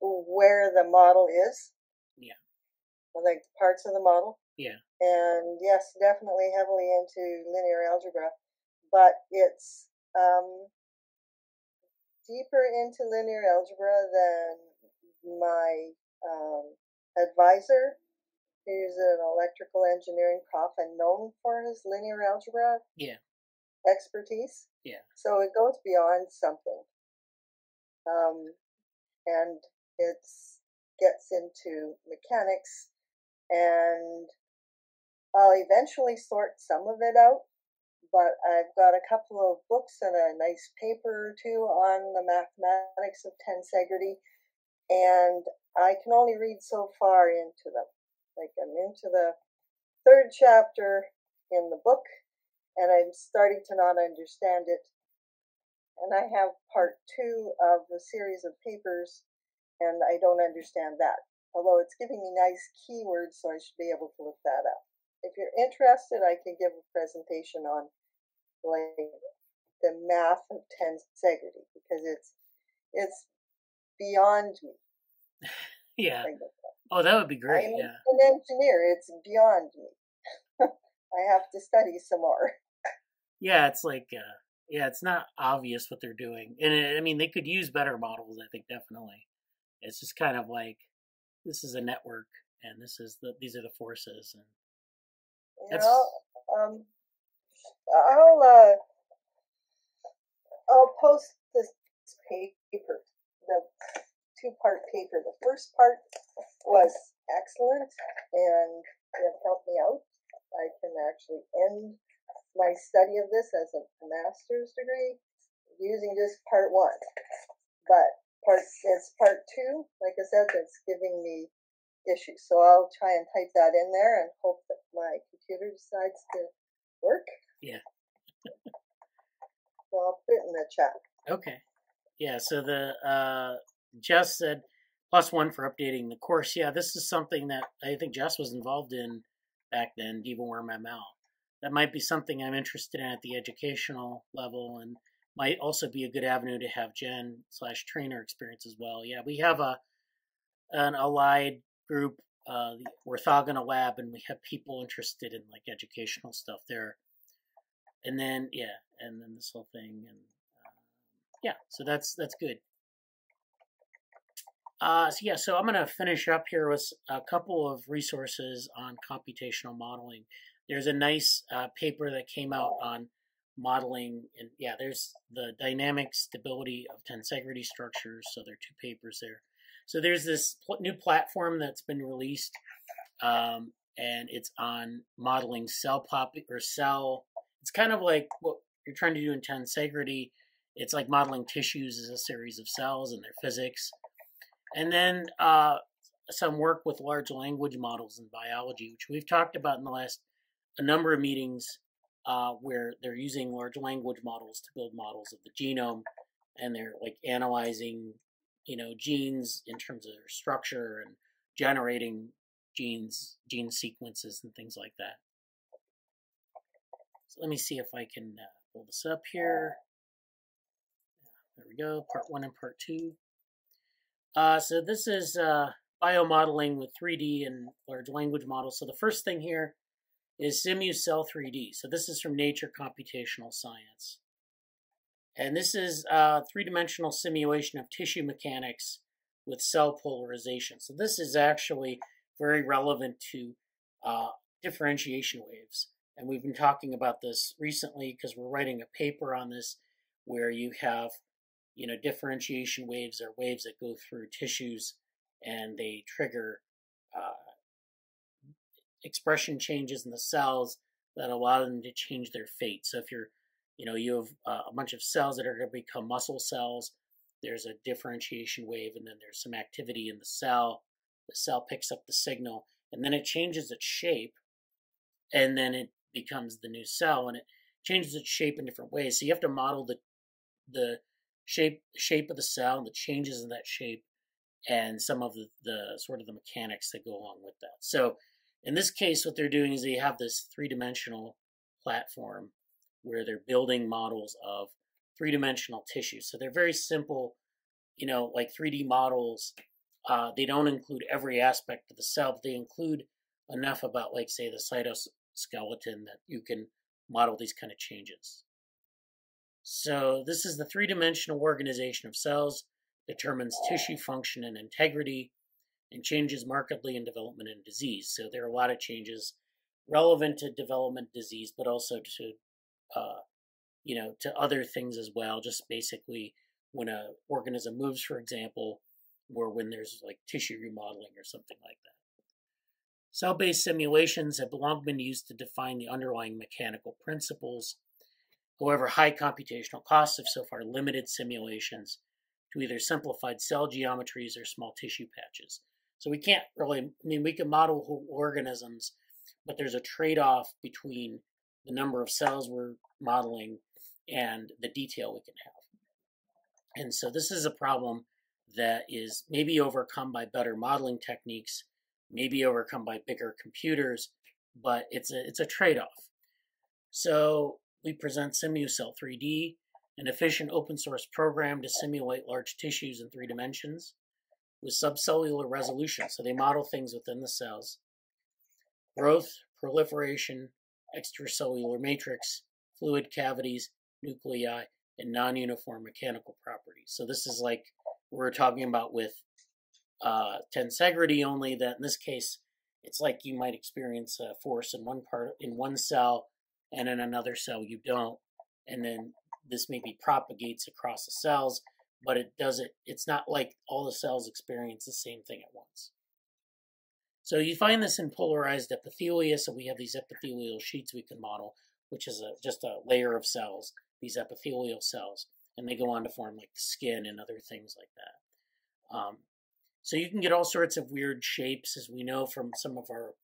where the model is. Like parts of the model. Yeah. And yes, definitely heavily into linear algebra, but it's um, deeper into linear algebra than my um, advisor, who's an electrical engineering prof and known for his linear algebra. Yeah expertise. Yeah. So it goes beyond something. Um, and it gets into mechanics, and I'll eventually sort some of it out. But I've got a couple of books and a nice paper or two on the mathematics of tensegrity, and I can only read so far into them. Like I'm into the third chapter in the book, and I'm starting to not understand it. And I have part two of the series of papers, and I don't understand that. Although it's giving me nice keywords, so I should be able to look that up. If you're interested, I can give a presentation on like the math of tensegrity because it's it's beyond me. [laughs] yeah. Oh, that would be great. I'm yeah. an engineer. It's beyond me. [laughs] I have to study some more yeah, it's like, uh, yeah, it's not obvious what they're doing, and it, I mean, they could use better models. I think definitely. It's just kind of like this is a network, and this is the these are the forces, and that's. You know, um, I'll uh, I'll post this paper, the two part paper. The first part was excellent, and it helped me out. I can actually end my study of this as a master's degree using just part one. But part it's part two, like I said, that's giving me issues. So I'll try and type that in there and hope that my computer decides to work. Yeah. so I'll put it in the chat. Okay. Yeah, so the uh Jess said plus one for updating the course. Yeah, this is something that I think Jess was involved in back then, even where my mouth that might be something I'm interested in at the educational level and might also be a good avenue to have Jen slash trainer experience as well. Yeah, we have a an allied group, uh, the orthogonal lab, and we have people interested in like educational stuff there. And then yeah, and then this whole thing, and uh, yeah, so that's that's good. Uh, so yeah, so I'm gonna finish up here with a couple of resources on computational modeling there's a nice uh, paper that came out on modeling and yeah there's the dynamic stability of tensegrity structures so there are two papers there. So there's this pl new platform that's been released um, and it's on modeling cell pop or cell it's kind of like what you're trying to do in tensegrity it's like modeling tissues as a series of cells and their physics. And then uh, some work with large language models in biology which we've talked about in the last a number of meetings uh, where they're using large language models to build models of the genome, and they're like analyzing, you know, genes in terms of their structure and generating genes, gene sequences, and things like that. So let me see if I can uh, pull this up here. There we go, part one and part two. Uh, so this is uh, biomodeling with 3D and large language models. So the first thing here is SimuCell 3D. So this is from Nature Computational Science. And this is a three-dimensional simulation of tissue mechanics with cell polarization. So this is actually very relevant to uh, differentiation waves. And we've been talking about this recently because we're writing a paper on this where you have, you know, differentiation waves are waves that go through tissues and they trigger uh, expression changes in the cells that allow them to change their fate. So if you're you know, you have uh, a bunch of cells that are going to become muscle cells. There's a differentiation wave, and then there's some activity in the cell. The cell picks up the signal, and then it changes its shape, and then it becomes the new cell, and it changes its shape in different ways. So you have to model the the shape shape of the cell, and the changes in that shape, and some of the, the sort of the mechanics that go along with that. So in this case, what they're doing is they have this three dimensional platform where they're building models of three dimensional tissue. So they're very simple, you know, like 3D models. Uh, they don't include every aspect of the cell, but they include enough about, like, say, the cytoskeleton that you can model these kind of changes. So this is the three-dimensional organization of cells, determines tissue function and integrity, and changes markedly in development and disease. So there are a lot of changes relevant to development disease, but also to, uh, you know, to other things as well. Just basically when a organism moves, for example, or when there's like tissue remodeling or something like that. Cell-based simulations have long been used to define the underlying mechanical principles. However, high computational costs have so far limited simulations to either simplified cell geometries or small tissue patches. So we can't really, I mean, we can model whole organisms, but there's a trade off between the number of cells we're modeling and the detail we can have. And so this is a problem that is maybe overcome by better modeling techniques, maybe overcome by bigger computers, but it's a, it's a trade off. So we present SimuCell 3D, an efficient open source program to simulate large tissues in three dimensions with subcellular resolution. So they model things within the cells growth, proliferation, extracellular matrix, fluid cavities, nuclei, and non uniform mechanical properties. So this is like we're talking about with uh, tensegrity, only that in this case, it's like you might experience a force in one part in one cell and in another cell you don't. And then this maybe propagates across the cells, but it doesn't, it's not like all the cells experience the same thing at once. So you find this in polarized epithelia. So we have these epithelial sheets we can model, which is a, just a layer of cells, these epithelial cells, and they go on to form like the skin and other things like that. Um, so you can get all sorts of weird shapes, as we know from some of our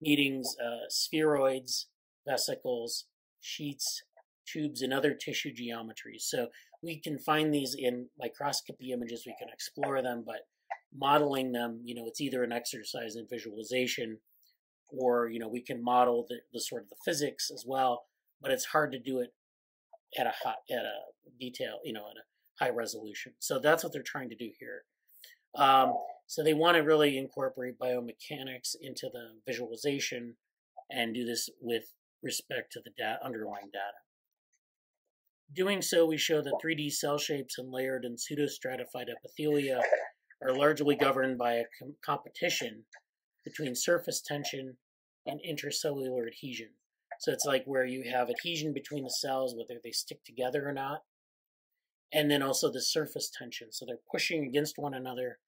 meetings, uh, spheroids, vesicles, sheets, tubes, and other tissue geometries. So we can find these in microscopy images, we can explore them, but modeling them, you know, it's either an exercise in visualization or, you know, we can model the, the sort of the physics as well, but it's hard to do it at a hot, at a detail, you know, at a high resolution. So that's what they're trying to do here. Um, so they want to really incorporate biomechanics into the visualization and do this with respect to the da underlying data. Doing so, we show that 3D cell shapes and layered and pseudostratified epithelia are largely governed by a com competition between surface tension and intercellular adhesion. So it's like where you have adhesion between the cells, whether they stick together or not, and then also the surface tension. So they're pushing against one another.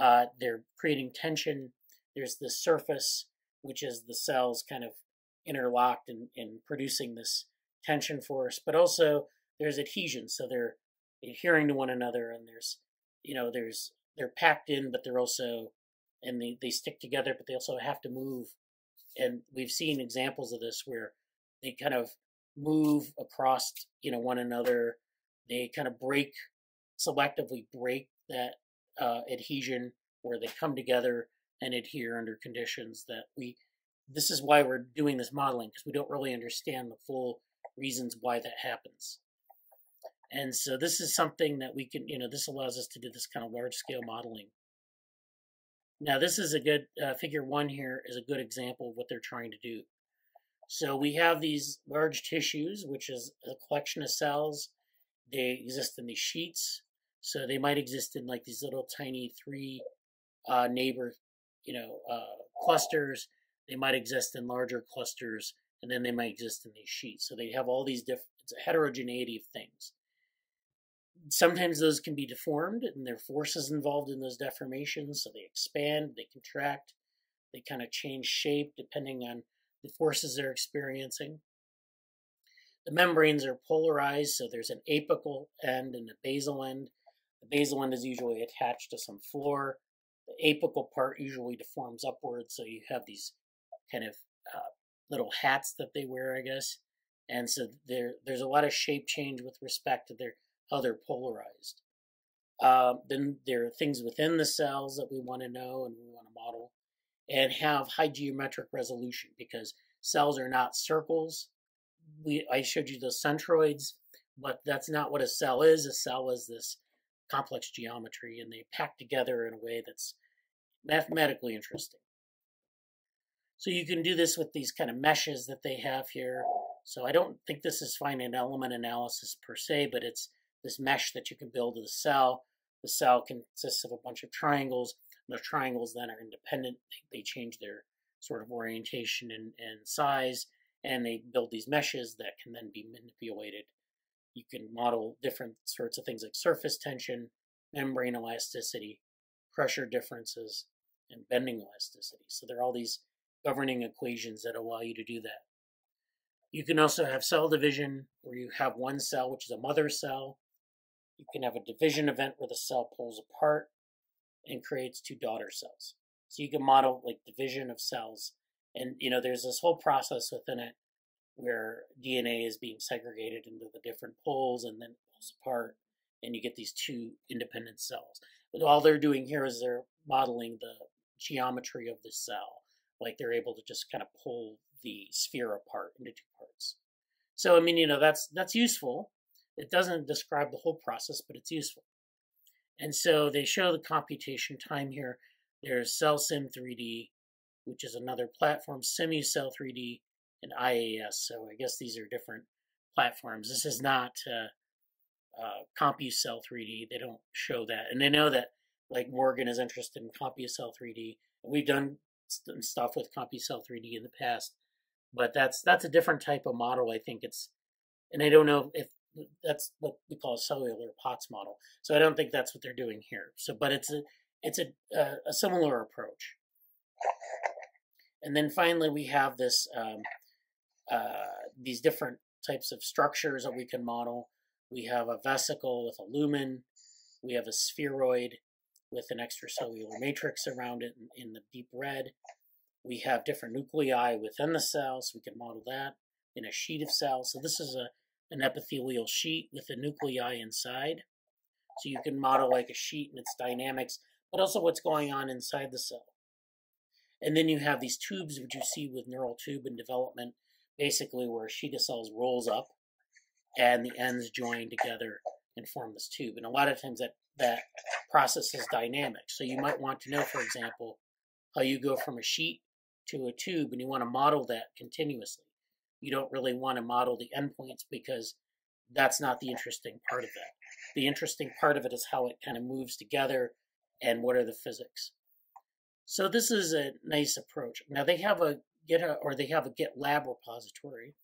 Uh, they're creating tension. There's the surface, which is the cells kind of interlocked and, and producing this tension force, but also there's adhesion. So they're adhering to one another and there's, you know, there's, they're packed in, but they're also, and they, they stick together, but they also have to move. And we've seen examples of this where they kind of move across, you know, one another. They kind of break, selectively break that uh, adhesion where they come together and adhere under conditions that we this is why we're doing this modeling because we don't really understand the full reasons why that happens. And so this is something that we can, you know, this allows us to do this kind of large scale modeling. Now this is a good, uh, figure one here is a good example of what they're trying to do. So we have these large tissues, which is a collection of cells. They exist in these sheets. So they might exist in like these little tiny three uh, neighbor, you know, uh, clusters they might exist in larger clusters, and then they might exist in these sheets. So they have all these different, it's a heterogeneity of things. Sometimes those can be deformed, and there are forces involved in those deformations. So they expand, they contract, they kind of change shape depending on the forces they're experiencing. the membranes are polarized, so there's an apical end and a basal end. The basal end is usually attached to some floor. The apical part usually deforms upwards, so you have these kind of little hats that they wear, I guess. And so there, there's a lot of shape change with respect to their how they're polarized. Um, then there are things within the cells that we want to know and we want to model, and have high geometric resolution because cells are not circles. We I showed you the centroids, but that's not what a cell is. A cell is this complex geometry, and they pack together in a way that's mathematically interesting. So you can do this with these kind of meshes that they have here. So I don't think this is finite element analysis per se, but it's this mesh that you can build of the cell. The cell consists of a bunch of triangles. The triangles then are independent. They change their sort of orientation and, and size, and they build these meshes that can then be manipulated. You can model different sorts of things like surface tension, membrane elasticity, pressure differences, and bending elasticity. So there are all these governing equations that allow you to do that. You can also have cell division where you have one cell, which is a mother cell. You can have a division event where the cell pulls apart and creates two daughter cells. So you can model like division of cells. And, you know, there's this whole process within it where DNA is being segregated into the different poles and then pulls apart, and you get these two independent cells. But all they're doing here is they're modeling the geometry of the cell like they're able to just kind of pull the sphere apart into two parts. So I mean, you know, that's that's useful. It doesn't describe the whole process, but it's useful. And so they show the computation time here. There's CellSim 3D, which is another platform, SimuCell 3D, and IAS. So I guess these are different platforms. This is not uh, uh, CompuCell 3D. They don't show that, and they know that like Morgan is interested in CompuCell 3D. We've done stuff with CompuCell 3D in the past, but that's that's a different type of model. I think it's, and I don't know if that's what we call a cellular Potts model. So I don't think that's what they're doing here. So, but it's a it's a a, a similar approach. And then finally, we have this um, uh, these different types of structures that we can model. We have a vesicle with a lumen. We have a spheroid with an extracellular matrix around it in, the deep red. We have different nuclei within the cell, so we can model that in a sheet of cells. So this is a an epithelial sheet with the nuclei inside. So you can model like a sheet and its dynamics, but also what's going on inside the cell. And then you have these tubes, which you see with neural tube in development, basically where a sheet of cells rolls up and the ends join together and form this tube. And a lot of times that that process is dynamic. So you might want to know, for example, how you go from a sheet to a tube and you want to model that continuously. You don't really want to model the endpoints because that's not the interesting part of that. The interesting part of it is how it kind of moves together and what are the physics. So this is a nice approach. Now they have a GitHub or they have a GitLab repository.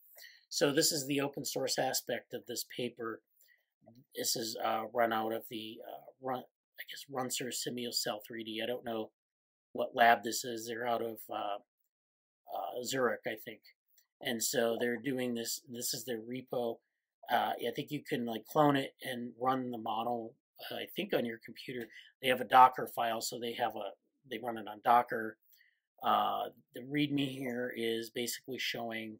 So this is the open source aspect of this paper this is uh, run out of the uh, run, I guess Runser SimuCell 3D. I don't know what lab this is. They're out of uh, uh, Zurich, I think. And so they're doing this. This is their repo. Uh, I think you can like clone it and run the model. Uh, I think on your computer they have a Docker file, so they have a they run it on Docker. The README here is basically showing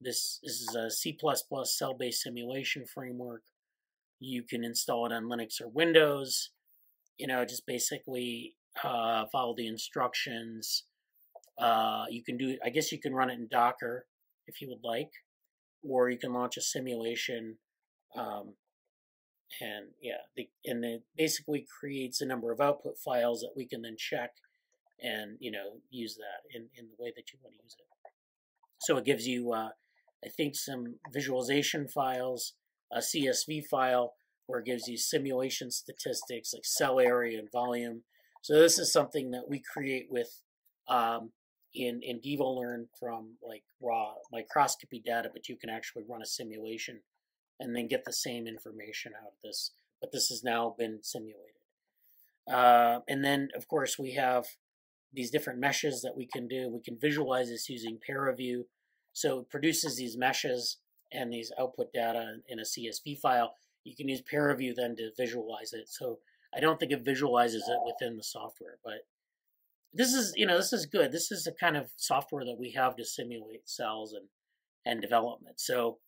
this. This is a C++ cell-based simulation framework. You can install it on Linux or Windows. You know, just basically uh, follow the instructions. Uh, you can do, I guess you can run it in Docker if you would like, or you can launch a simulation. Um, and yeah, the, and it basically creates a number of output files that we can then check and you know use that in, in the way that you want to use it. So it gives you, uh, I think, some visualization files a CSV file where it gives you simulation statistics like cell area and volume. So this is something that we create with um, in in DevoLearn from like raw microscopy data, but you can actually run a simulation and then get the same information out of this. But this has now been simulated. Uh, and then, of course, we have these different meshes that we can do. We can visualize this using ParaView. So it produces these meshes and these output data in a CSV file. You can use ParaView then to visualize it. So I don't think it visualizes it within the software, but this is you know this is good. This is the kind of software that we have to simulate cells and and development. So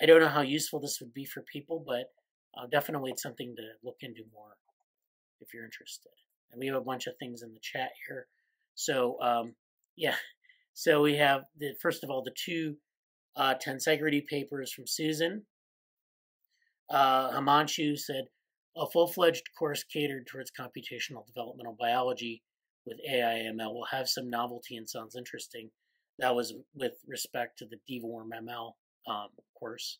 I don't know how useful this would be for people, but uh, definitely it's something to look into more if you're interested. And we have a bunch of things in the chat here. So um, yeah, so we have the first of all the two uh, tensegrity papers from Susan. Uh, said a full-fledged course catered towards computational developmental biology with AIML will have some novelty and sounds interesting. That was with respect to the DevoWorm ML um, course.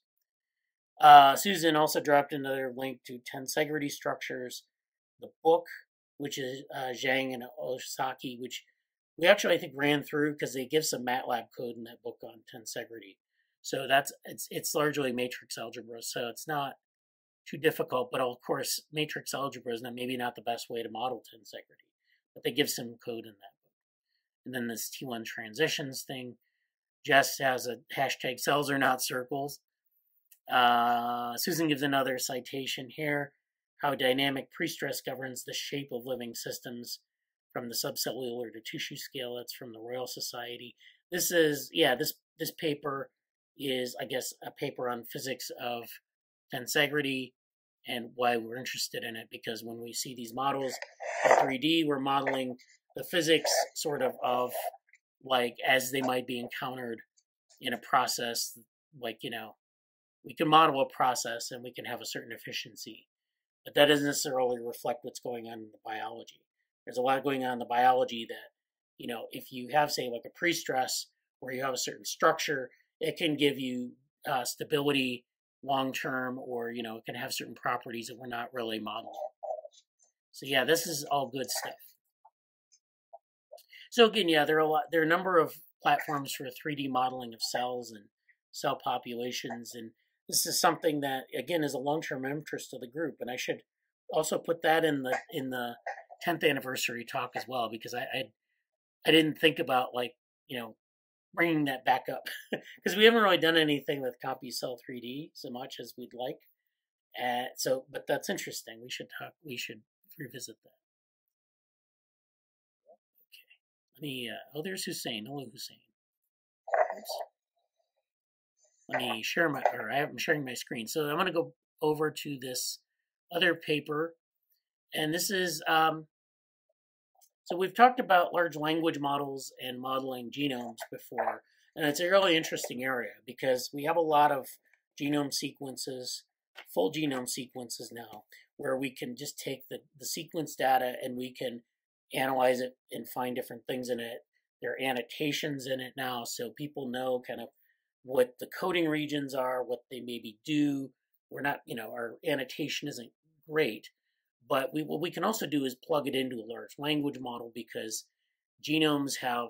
Uh, Susan also dropped another link to tensegrity structures, the book, which is uh, Zhang and Ohsaki, which we actually I think ran through because they give some MATLAB code in that book on tensegrity. So that's it's it's largely matrix algebra, so it's not too difficult. But of course, matrix algebra is not maybe not the best way to model tensegrity, but they give some code in that book. And then this T1 transitions thing. Jess has a hashtag cells are not circles. Uh, Susan gives another citation here. How dynamic pre-stress governs the shape of living systems from the subcellular to tissue scale. That's from the Royal Society. This is, yeah, this, this paper is, I guess, a paper on physics of tensegrity and why we're interested in it. Because when we see these models in 3D, we're modeling the physics sort of of like as they might be encountered in a process. Like, you know, we can model a process and we can have a certain efficiency, but that doesn't necessarily reflect what's going on in the biology. There's a lot going on in the biology that, you know, if you have, say, like a pre stress where you have a certain structure, it can give you uh, stability long term, or, you know, it can have certain properties that we're not really modeling. So, yeah, this is all good stuff. So, again, yeah, there are a lot, there are a number of platforms for 3D modeling of cells and cell populations. And this is something that, again, is a long term interest of the group. And I should also put that in the, in the, 10th anniversary talk as well because I, I I didn't think about like you know bringing that back up [laughs] because we haven't really done anything with CompuCell 3D so much as we'd like. And so, but that's interesting. We should talk. We should revisit that. Okay. Let me. Uh, oh, there's Hussain. Hello, Hussain. Oops. Let me share my. Or I'm sharing my screen. So I'm going to go over to this other paper, and this is um, so we've talked about large language models and modeling genomes before, and it's a really interesting area because we have a lot of genome sequences, full genome sequences now, where we can just take the, the sequence data and we can analyze it and find different things in it. There are annotations in it now, so people know kind of what the coding regions are, what they maybe do. We're not, you know, our annotation isn't great, but we, what we can also do is plug it into a large language model because genomes have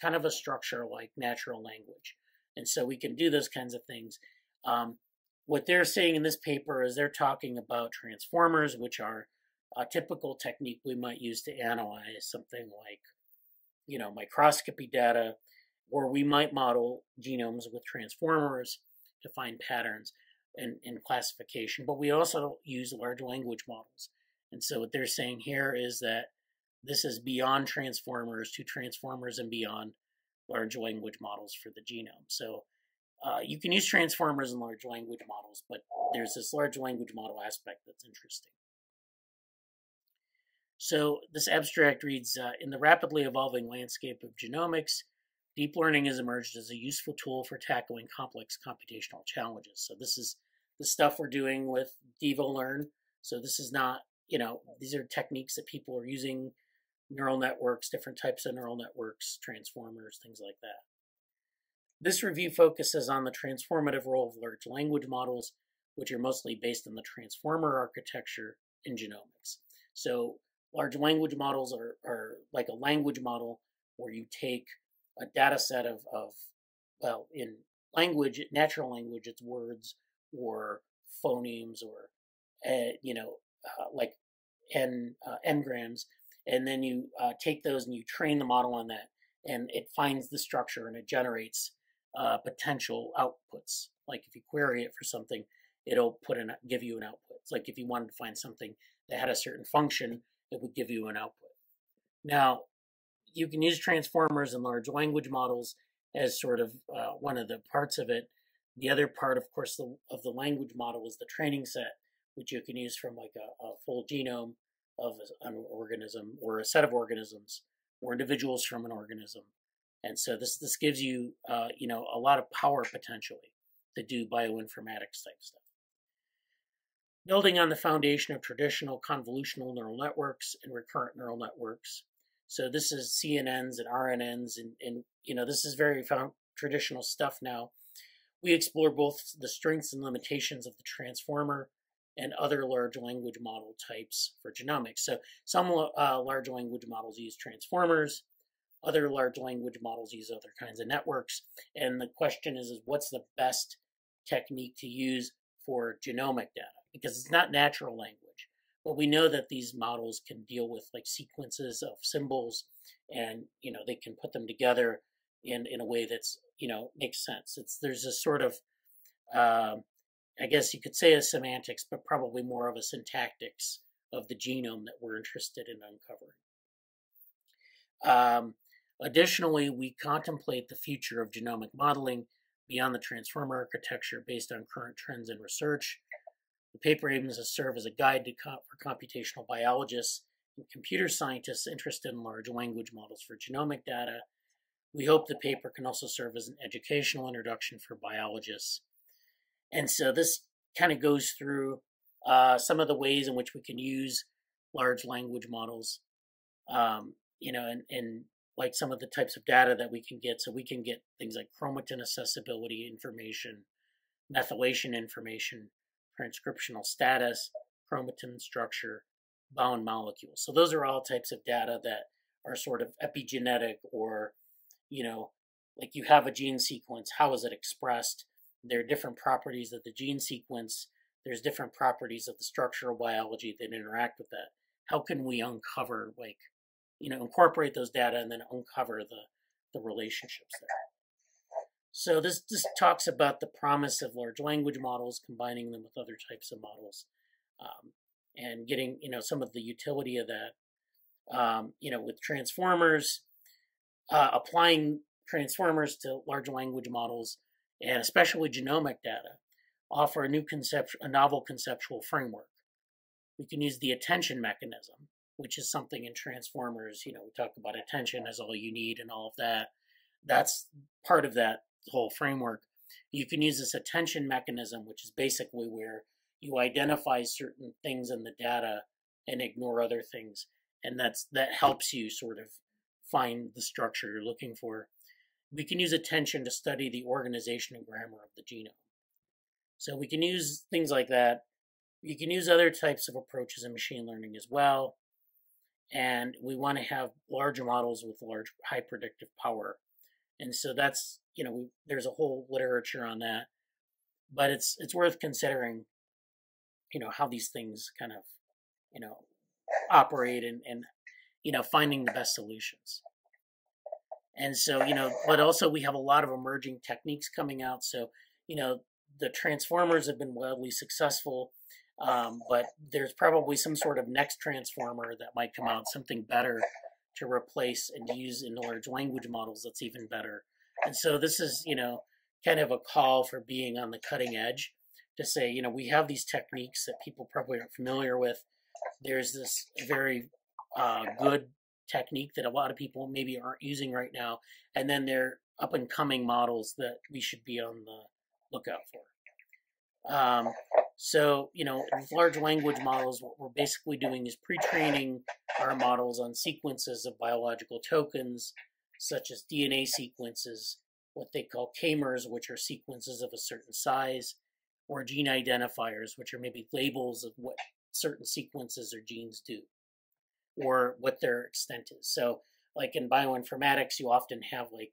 kind of a structure like natural language. And so we can do those kinds of things. Um, what they're saying in this paper is they're talking about transformers, which are a typical technique we might use to analyze something like, you know, microscopy data, or we might model genomes with transformers to find patterns and, and classification. But we also use large language models. And so what they're saying here is that this is beyond transformers to transformers and beyond large language models for the genome. So uh, you can use transformers and large language models, but there's this large language model aspect that's interesting. So this abstract reads, uh, in the rapidly evolving landscape of genomics, deep learning has emerged as a useful tool for tackling complex computational challenges. So this is the stuff we're doing with DevoLearn. So this is not you know, these are techniques that people are using neural networks, different types of neural networks, transformers, things like that. This review focuses on the transformative role of large language models, which are mostly based on the transformer architecture in genomics. So large language models are, are like a language model where you take a data set of, of well, in language, natural language, it's words or phonemes or, uh, you know, uh, like n uh, n-grams, and then you uh, take those and you train the model on that, and it finds the structure and it generates uh, potential outputs. Like if you query it for something, it'll put an give you an output. It's like if you wanted to find something that had a certain function, it would give you an output. Now, you can use transformers and large language models as sort of uh, one of the parts of it. The other part, of course, the, of the language model is the training set, which you can use from like a, a full genome of an organism or a set of organisms or individuals from an organism. And so this this gives you uh, you know a lot of power potentially to do bioinformatics type stuff. Building on the foundation of traditional convolutional neural networks and recurrent neural networks. So this is CNNs and RNNs and, and you know this is very found traditional stuff now. We explore both the strengths and limitations of the transformer and other large language model types for genomics. So some uh, large language models use transformers, other large language models use other kinds of networks. And the question is, is what's the best technique to use for genomic data? Because it's not natural language. But we know that these models can deal with like sequences of symbols and, you know, they can put them together in, in a way that's, you know, makes sense. It's, there's a sort of, uh, I guess you could say a semantics, but probably more of a syntactics of the genome that we're interested in uncovering. Um, additionally, we contemplate the future of genomic modeling beyond the transformer architecture based on current trends in research. The paper aims to serve as a guide for computational biologists and computer scientists interested in large language models for genomic data. We hope the paper can also serve as an educational introduction for biologists and so this kind of goes through uh, some of the ways in which we can use large language models, um, you know, and, and like some of the types of data that we can get. So we can get things like chromatin accessibility information, methylation information, transcriptional status, chromatin structure, bound molecules. So those are all types of data that are sort of epigenetic or, you know, like you have a gene sequence, how is it expressed? There are different properties of the gene sequence. There's different properties of the structural biology that interact with that. How can we uncover, like, you know, incorporate those data and then uncover the, the relationships there? So this, this talks about the promise of large language models, combining them with other types of models, um, and getting, you know, some of the utility of that. Um, you know, with transformers, uh, applying transformers to large language models and especially genomic data, offer a new concept, a novel conceptual framework. We can use the attention mechanism, which is something in transformers. You know, we talk about attention as all you need and all of that. That's part of that whole framework. You can use this attention mechanism, which is basically where you identify certain things in the data and ignore other things, and that's that helps you sort of find the structure you're looking for we can use attention to study the organization and grammar of the genome. So we can use things like that. You can use other types of approaches in machine learning as well. And we want to have large models with large, high predictive power. And so that's, you know, we, there's a whole literature on that. But it's it's worth considering, you know, how these things kind of, you know, operate and, and you know, finding the best solutions. And so, you know, but also we have a lot of emerging techniques coming out. So, you know, the transformers have been wildly successful, um, but there's probably some sort of next transformer that might come out, something better to replace and use in large language models that's even better. And so this is, you know, kind of a call for being on the cutting edge to say, you know, we have these techniques that people probably aren't familiar with. There's this very uh, good technique that a lot of people maybe aren't using right now, and then they're up and coming models that we should be on the lookout for. Um, so, you know, large language models, what we're basically doing is pre training our models on sequences of biological tokens, such as DNA sequences, what they call k-mers, which are sequences of a certain size, or gene identifiers, which are maybe labels of what certain sequences or genes do or what their extent is. So, like in bioinformatics, you often have like,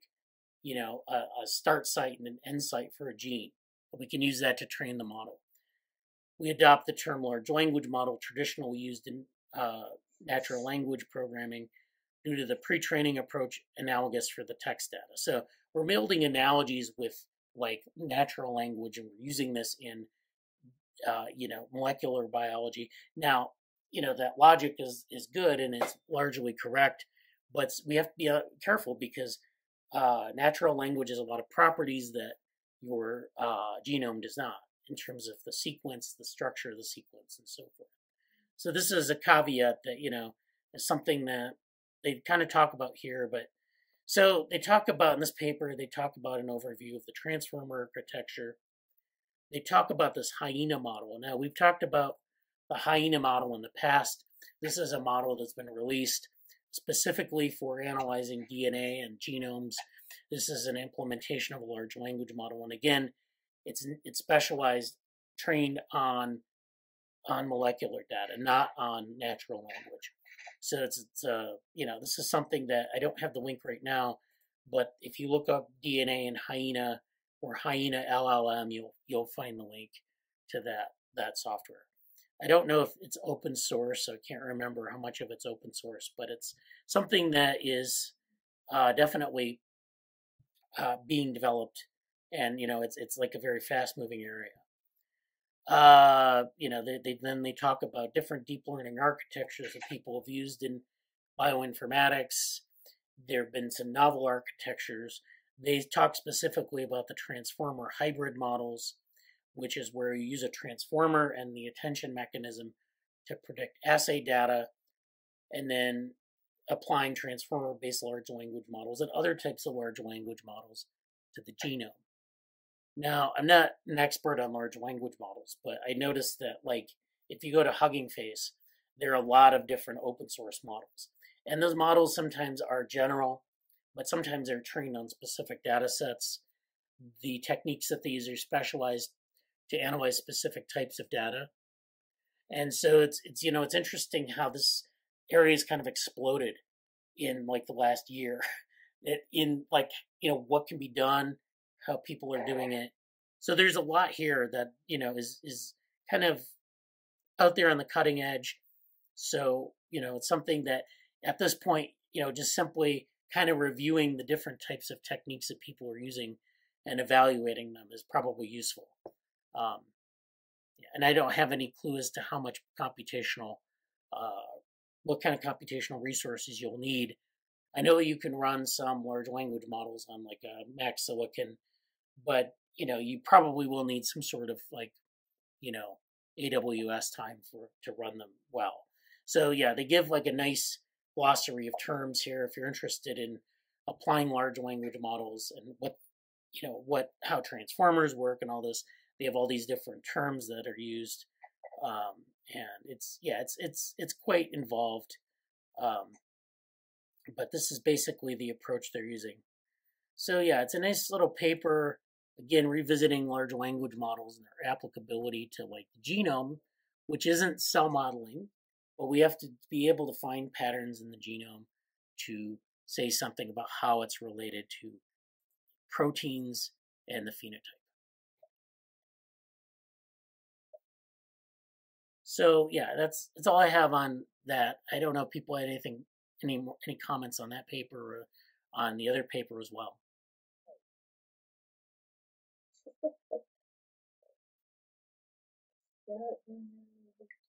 you know, a, a start site and an end site for a gene. We can use that to train the model. We adopt the term large language model, traditionally used in uh, natural language programming, due to the pre-training approach analogous for the text data. So we're building analogies with like natural language, and we're using this in uh, you know molecular biology. Now, you know that logic is is good and it's largely correct, but we have to be uh, careful because uh, natural language has a lot of properties that your uh, genome does not in terms of the sequence, the structure of the sequence, and so forth. So this is a caveat that you know is something that they kind of talk about here, but so they talk about in this paper, they talk about an overview of the transformer architecture. They talk about this hyena model. Now we've talked about the hyena model in the past. This is a model that's been released specifically for analyzing DNA and genomes. This is an implementation of a large language model, and again, it's it's specialized, trained on on molecular data, not on natural language. So it's, it's uh, you know, this is something that I don't have the link right now, but if you look up DNA and Hyena or Hyena LLM, you'll you'll find the link to that that software. I don't know if it's open source. I can't remember how much of it's open source, but it's something that is uh, definitely uh, being developed, and you know, it's it's like a very fast moving area. Uh, you know, they, they then they talk about different deep learning architectures that people have used in bioinformatics. There have been some novel architectures. They talk specifically about the transformer hybrid models, which is where you use a transformer and the attention mechanism to predict assay data, and then applying transformer based large language models and other types of large language models to the genome. Now, I'm not an expert on large language models, but I noticed that, like, if you go to Hugging Face, there are a lot of different open source models. And those models sometimes are general, but sometimes they're trained on specific data sets. The techniques that they use are specialized to analyze specific types of data. And so it's it's you know it's interesting how this area has kind of exploded in like the last year. [laughs] It, in like you know what can be done how people are doing it. So there's a lot here that you know is is kind of out there on the cutting edge. So you know it's something that at this point you know just simply kind of reviewing the different types of techniques that people are using and evaluating them is probably useful. Um, and I don't have any clue as to how much computational, uh, what kind of computational resources you'll need. I know you can run some large language models on like a Mac Silicon but you know you probably will need some sort of like you know AWS time for to run them well. So yeah, they give like a nice glossary of terms here if you're interested in applying large language models and what you know what how transformers work and all this. They have all these different terms that are used, um, and it's yeah, it's it's it's quite involved. Um, but this is basically the approach they're using. So yeah, it's a nice little paper again revisiting large language models and their applicability to like the genome which isn't cell modeling but we have to be able to find patterns in the genome to say something about how it's related to proteins and the phenotype so yeah that's that's all i have on that i don't know if people had anything any any comments on that paper or on the other paper as well [laughs]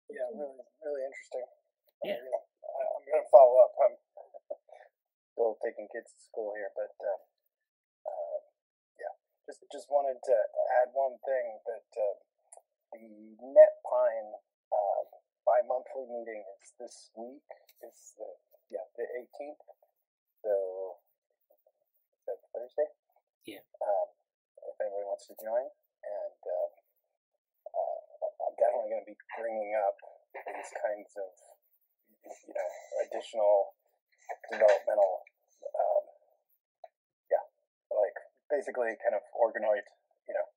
Yeah, really, really interesting. Yeah. Uh, you know, I, I'm going to follow up. I'm [laughs] still taking kids to school here, but uh, uh, yeah, just just wanted to add one thing that uh, the NetPyNE uh, bi-monthly meeting is this week. It's the yeah the 18th. So is that Thursday? Yeah. Um, if anybody wants to join, and uh, uh, I'm definitely going to be bringing up these kinds of, you know, additional developmental, um, yeah, like basically kind of organoid, you know,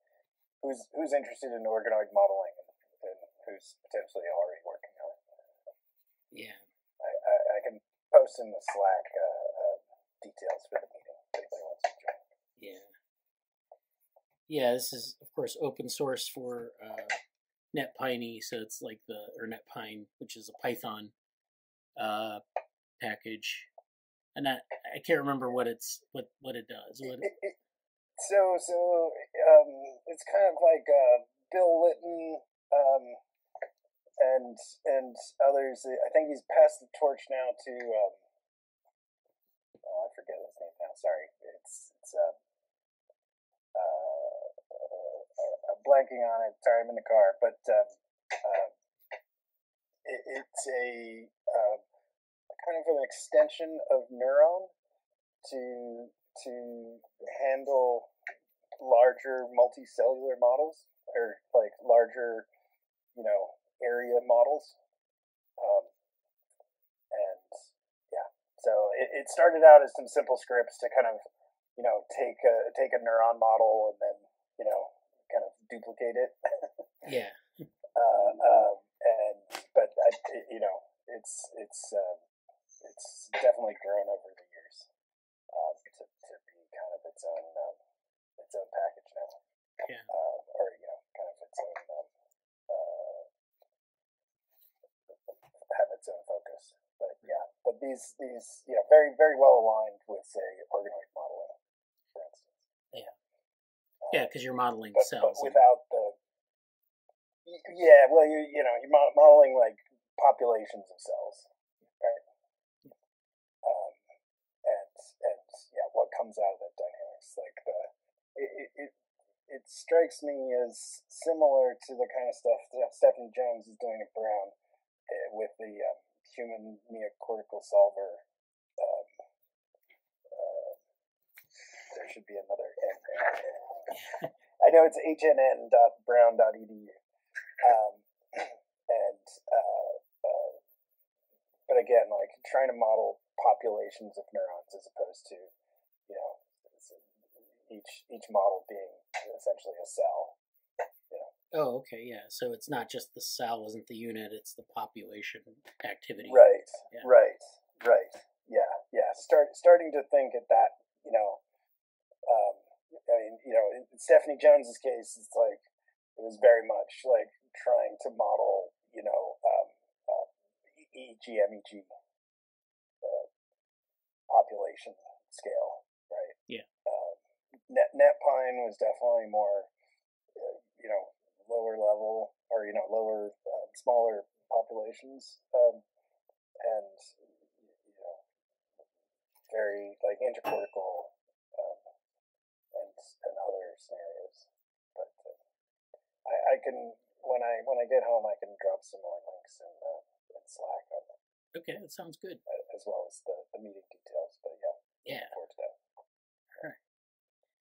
who's who's interested in organoid modeling and who's potentially already working on it. Yeah. I, I, I can post in the Slack uh, uh, details for the meeting if anybody wants to join. Yeah. Yeah, this is of course open source for uh, NetPyNE, so it's like the or NetPyNE, which is a Python uh, package. and I, I can't remember what it's what what it does. What It, it, so so um, it's kind of like uh, Bill Lytton um, and and others. I think he's passed the torch now to. Um, oh, I forget his name now. Sorry, it's it's. Uh, uh, uh, I'm blanking on it. Sorry, I'm in the car, but um, uh, it, it's a uh, kind of an extension of Neuron to to handle larger multicellular models or like larger, you know, area models. Um, and yeah, so it, it started out as some simple scripts to kind of, you know, take a take a neuron model and then, you know, kind of duplicate it. [laughs] yeah. uh, um, and but I, it, you know, it's it's um, it's definitely grown over the years uh, to, to be kind of its own um, its own package now. Yeah. Uh, or you know, kind of its own um, uh, have its own focus. But yeah, but these these you know very very well aligned with say organoid modeling, for instance. Yeah. Uh, Yeah, because you're modeling but, but cells. and- without the yeah, well, you you know, you're modeling like populations of cells, right? Um, and and yeah, what comes out of that dynamics, like the it it, it it strikes me as similar to the kind of stuff that Stephanie Jones is doing at Brown with the um, human neocortical solver. Um, uh, there should be another. [laughs] I know it's hnn.brown.edu. Um, and, uh, uh, but again, like trying to model populations of neurons as opposed to, you know, each each model being essentially a cell. Oh, okay, yeah. So it's not just the cell isn't the unit; it's the population activity. Right, Yeah. right, right. Yeah, yeah. Start starting to think at that, you know. Um, I mean, you know, in Stephanie Jones's case, it's like it was very much like trying to model, you know, um, uh, EEG, MEG uh, population scale, right? Yeah. Um, NetPyNE was definitely more, uh, you know, lower level or you know lower, uh, smaller populations, um, and you know, very like intercortical um, and and other scenarios. But uh, I, I can when I when I get home, I can drop some more links in, uh, in Slack on Okay, that sounds good. as well as the, the meeting details. But yeah, Yeah. looking forward to that. Alright.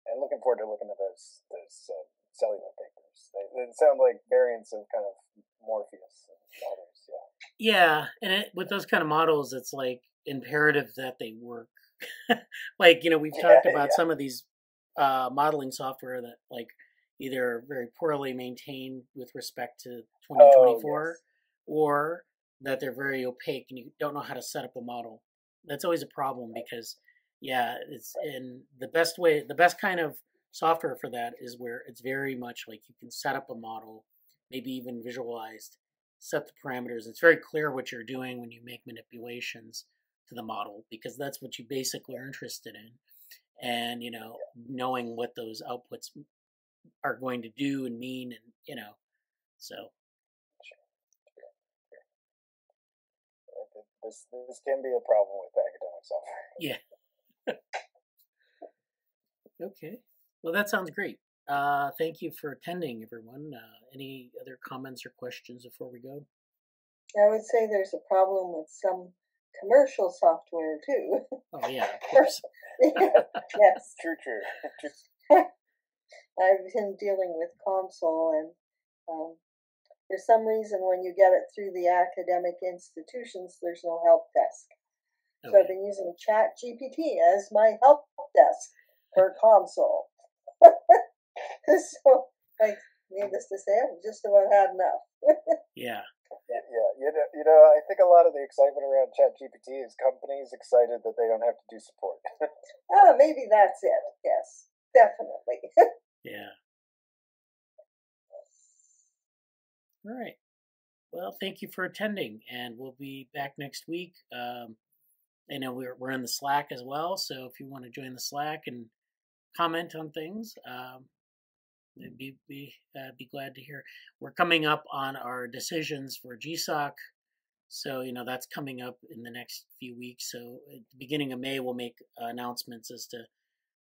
And looking forward to looking at those those uh, cellular papers. They, they sound like variants of kind of Morpheus and others. Yeah. Yeah, and it, with those kind of models, it's like imperative that they work. [laughs] like you know, we've talked Yeah, about yeah. some of these uh, modeling software that like either very poorly maintained with respect to 2024, yes. or that they're very opaque and you don't know how to set up a model. That's always a problem because yeah, it's in the best way. The best kind of software for that is where it's very much like you can set up a model, maybe even visualized, set the parameters. It's very clear what you're doing when you make manipulations to the model because that's what you basically are interested in. And, you know, knowing what those outputs are going to do and mean and, you know, so This this can be a problem with academic software. yeah. [laughs] okay. Well, that sounds great. Uh, thank you for attending, everyone. Uh, any other comments or questions before we go? I would say there's a problem with some commercial software too. Oh yeah, of [laughs] course. yes, True, true. [laughs] true. [laughs] I've been dealing with COMSOL, and um, for some reason, when you get it through the academic institutions, there's no help desk. So I've been using Chat GPT as my help desk for COMSOL. [laughs] so, like, needless to say, I've just about had enough. [laughs] Yeah. Yeah, yeah, you know, you know, I think a lot of the excitement around ChatGPT is companies excited that they don't have to do support. ah, [laughs] maybe that's it. Yes, definitely. Yeah. All right. Well, thank you for attending, and we'll be back next week. Um, I know we're we're in the Slack as well, so if you want to join the Slack and comment on things, um, be be uh, be glad to hear. We're coming up on our decisions for GSOC, so you know that's coming up in the next few weeks. So at the beginning of May, we'll make announcements as to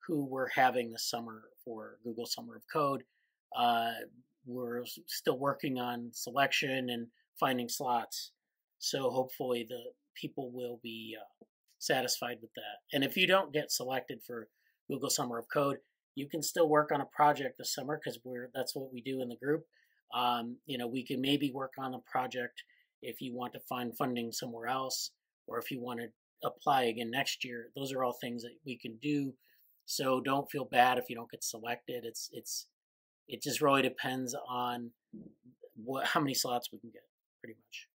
who we're having this summer for Google Summer of Code. Uh, we're still working on selection and finding slots, so hopefully the people will be uh, satisfied with that. And if you don't get selected for Google Summer of Code, you can still work on a project this summer because we're that's what we do in the group. Um, you know, we can maybe work on a project if you want to find funding somewhere else, or if you want to apply again next year. Those are all things that we can do. So don't feel bad if you don't get selected. It's it's it just really depends on what how many slots we can get, pretty much.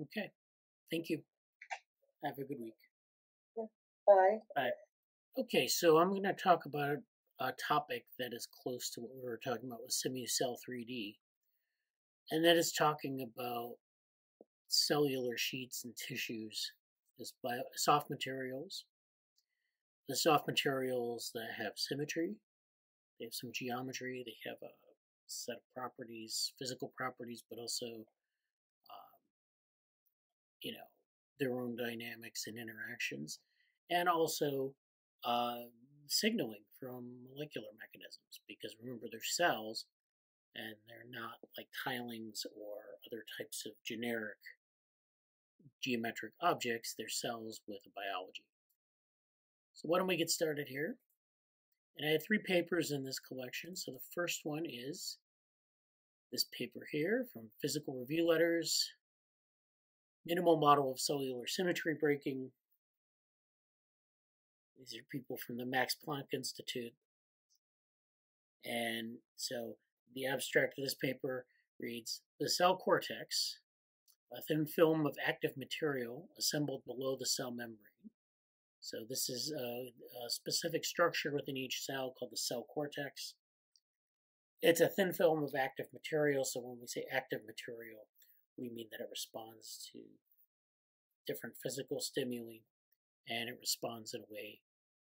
Okay, thank you. Have a good week. Bye. Okay, so I'm going to talk about a topic that is close to what we were talking about with SimuCell 3D, and that is talking about cellular sheets and tissues as bio- soft materials. The soft materials that have symmetry, they have some geometry, they have a set of properties, physical properties, but also, um, you know, their own dynamics and interactions and also uh, signaling from molecular mechanisms because remember they're cells and they're not like tilings or other types of generic geometric objects, they're cells with a biology. So why don't we get started here? And I have three papers in this collection. So the first one is this paper here from Physical Review Letters, Minimal Model of Cellular Symmetry Breaking these are people from the Max Planck Institute. And so the abstract of this paper reads The cell cortex, a thin film of active material assembled below the cell membrane. So this is a, a specific structure within each cell called the cell cortex. It's a thin film of active material, so when we say active material, we mean that it responds to different physical stimuli and it responds in a way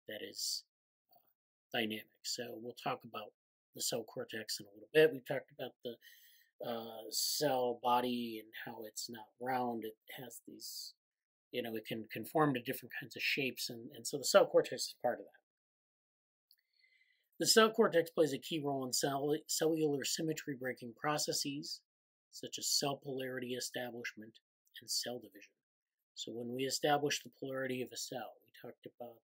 that is uh, dynamic. So we'll talk about the cell cortex in a little bit. We've talked about the uh, cell body and how it's not round. It has these, you know, it can conform to different kinds of shapes, and, and so the cell cortex is part of that. The cell cortex plays a key role in cell, cellular symmetry breaking processes, such as cell polarity establishment and cell division. So when we establish the polarity of a cell, we talked about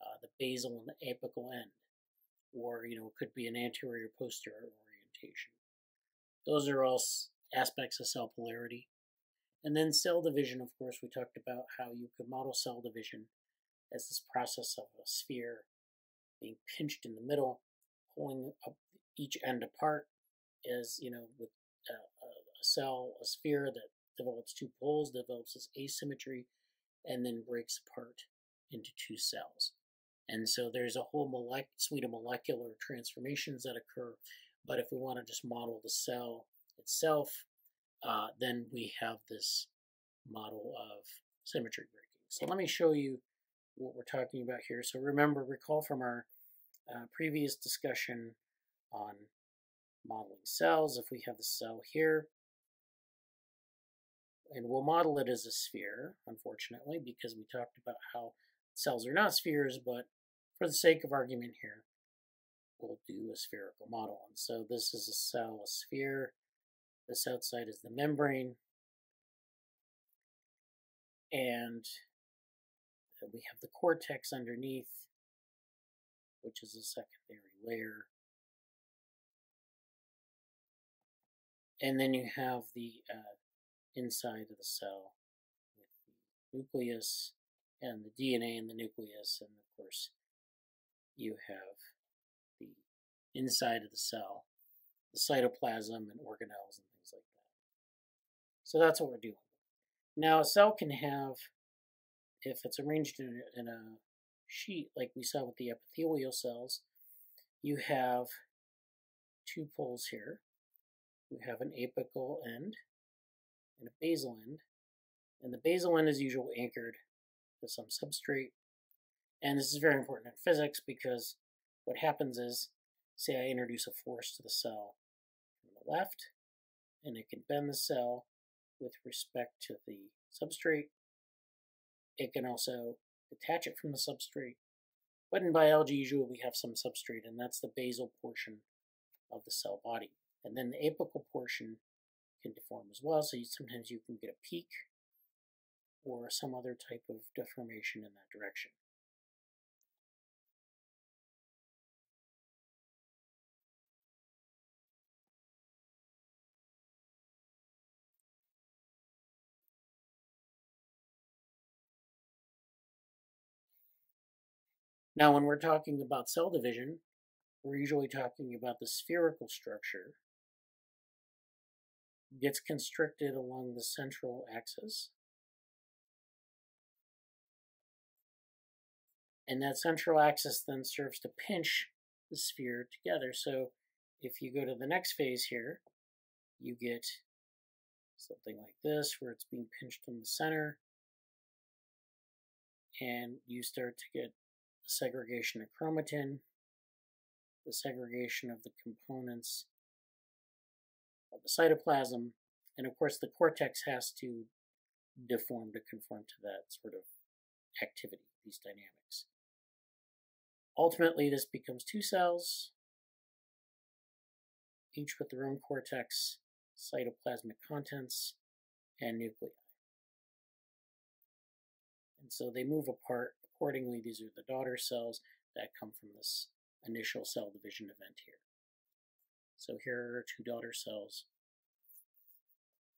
uh, the basal and the apical end, or you know, it could be an anterior posterior orientation. Those are all aspects of cell polarity. And then cell division, of course, we talked about how you could model cell division as this process of a sphere being pinched in the middle, pulling each end apart, as you know, with a, a cell, a sphere that develops two poles, develops this asymmetry, and then breaks apart into two cells. And so there's a whole molec- suite of molecular transformations that occur. But if we want to just model the cell itself, uh, then we have this model of symmetry breaking. So let me show you what we're talking about here. So remember, recall from our uh, previous discussion on modeling cells, if we have the cell here, and we'll model it as a sphere, unfortunately, because we talked about how cells are not spheres, but for the sake of argument here, we'll do a spherical model. And so this is a cell, a sphere. This outside is the membrane. And we have the cortex underneath, which is a secondary layer. And then you have the uh, inside of the cell with the nucleus and the DNA in the nucleus, and of course, you have the inside of the cell, the cytoplasm and organelles and things like that. So that's what we're doing. Now, a cell can have, if it's arranged in in a sheet like we saw with the epithelial cells, you have two poles here. You have an apical end and a basal end. And the basal end is usually anchored to some substrate. And this is very important in physics because what happens is, say I introduce a force to the cell from the left, and it can bend the cell with respect to the substrate. It can also detach it from the substrate. But in biology, usually we have some substrate, and that's the basal portion of the cell body. And then the apical portion can deform as well, so you, sometimes you can get a peak or some other type of deformation in that direction. Now, when we're talking about cell division, we're usually talking about the spherical structure gets constricted along the central axis. And that central axis then serves to pinch the sphere together. So if you go to the next phase here, you get something like this where it's being pinched in the center and you start to get segregation of chromatin, the segregation of the components of the cytoplasm, and of course the cortex has to deform to conform to that sort of activity, these dynamics. Ultimately, this becomes two cells, each with their own cortex, cytoplasmic contents, and nuclei. And so they move apart Accordingly, these are the daughter cells that come from this initial cell division event here. So here are two daughter cells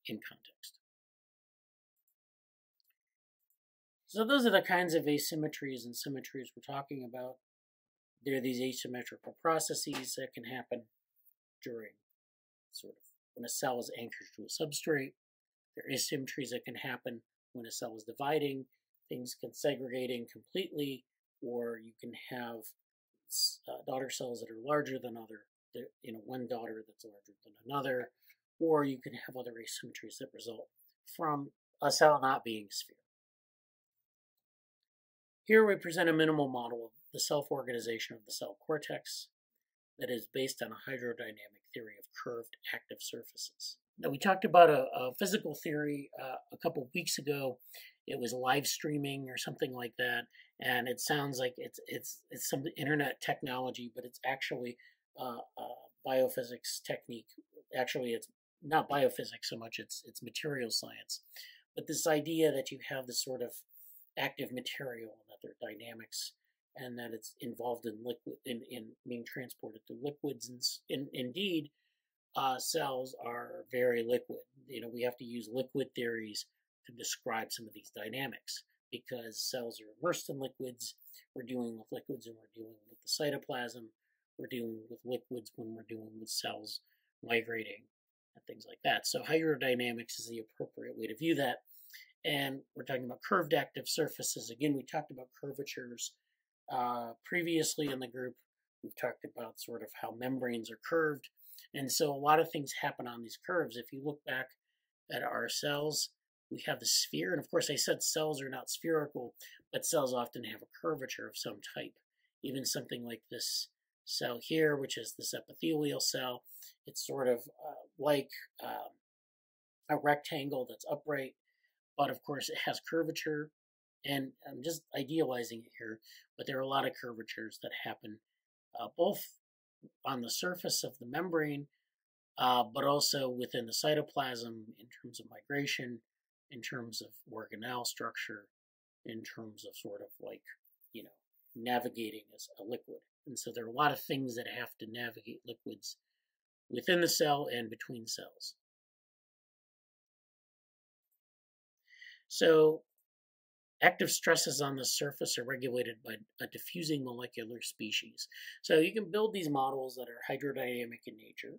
in context. So those are the kinds of asymmetries and symmetries we're talking about. There are these asymmetrical processes that can happen during sort of when a cell is anchored to a substrate. There are asymmetries that can happen when a cell is dividing things can segregate in completely, or you can have uh, daughter cells that are larger than other, you know, one daughter that's larger than another, or you can have other asymmetries that result from a cell not being sphere. Here we present a minimal model of the self-organization of the cell cortex that is based on a hydrodynamic theory of curved active surfaces. Now we talked about a, a physical theory uh, a couple weeks ago it was live streaming or something like that, and it sounds like it's it's it's some internet technology, but it's actually uh, uh, biophysics technique. Actually, it's not biophysics so much; it's it's material science. But this idea that you have this sort of active material, and that there are dynamics, and that it's involved in liquid in, in being transported through liquids, and in, indeed, uh, cells are very liquid. You know, we have to use liquid theories to describe some of these dynamics because cells are immersed in liquids. We're dealing with liquids and we're dealing with the cytoplasm. We're dealing with liquids when we're dealing with cells migrating and things like that. So hydrodynamics is the appropriate way to view that. And we're talking about curved active surfaces. Again, we talked about curvatures uh, previously in the group. We've talked about sort of how membranes are curved. And so a lot of things happen on these curves. If you look back at our cells, we have the sphere. And of course, I said cells are not spherical, but cells often have a curvature of some type. Even something like this cell here, which is this epithelial cell, it's sort of uh, like um, a rectangle that's upright, but of course it has curvature. And I'm just idealizing it here, but there are a lot of curvatures that happen uh, both on the surface of the membrane, uh, but also within the cytoplasm in terms of migration in terms of organelle structure, in terms of sort of like, you know, navigating as a liquid. And so there are a lot of things that have to navigate liquids within the cell and between cells. So active stresses on the surface are regulated by a diffusing molecular species. So you can build these models that are hydrodynamic in nature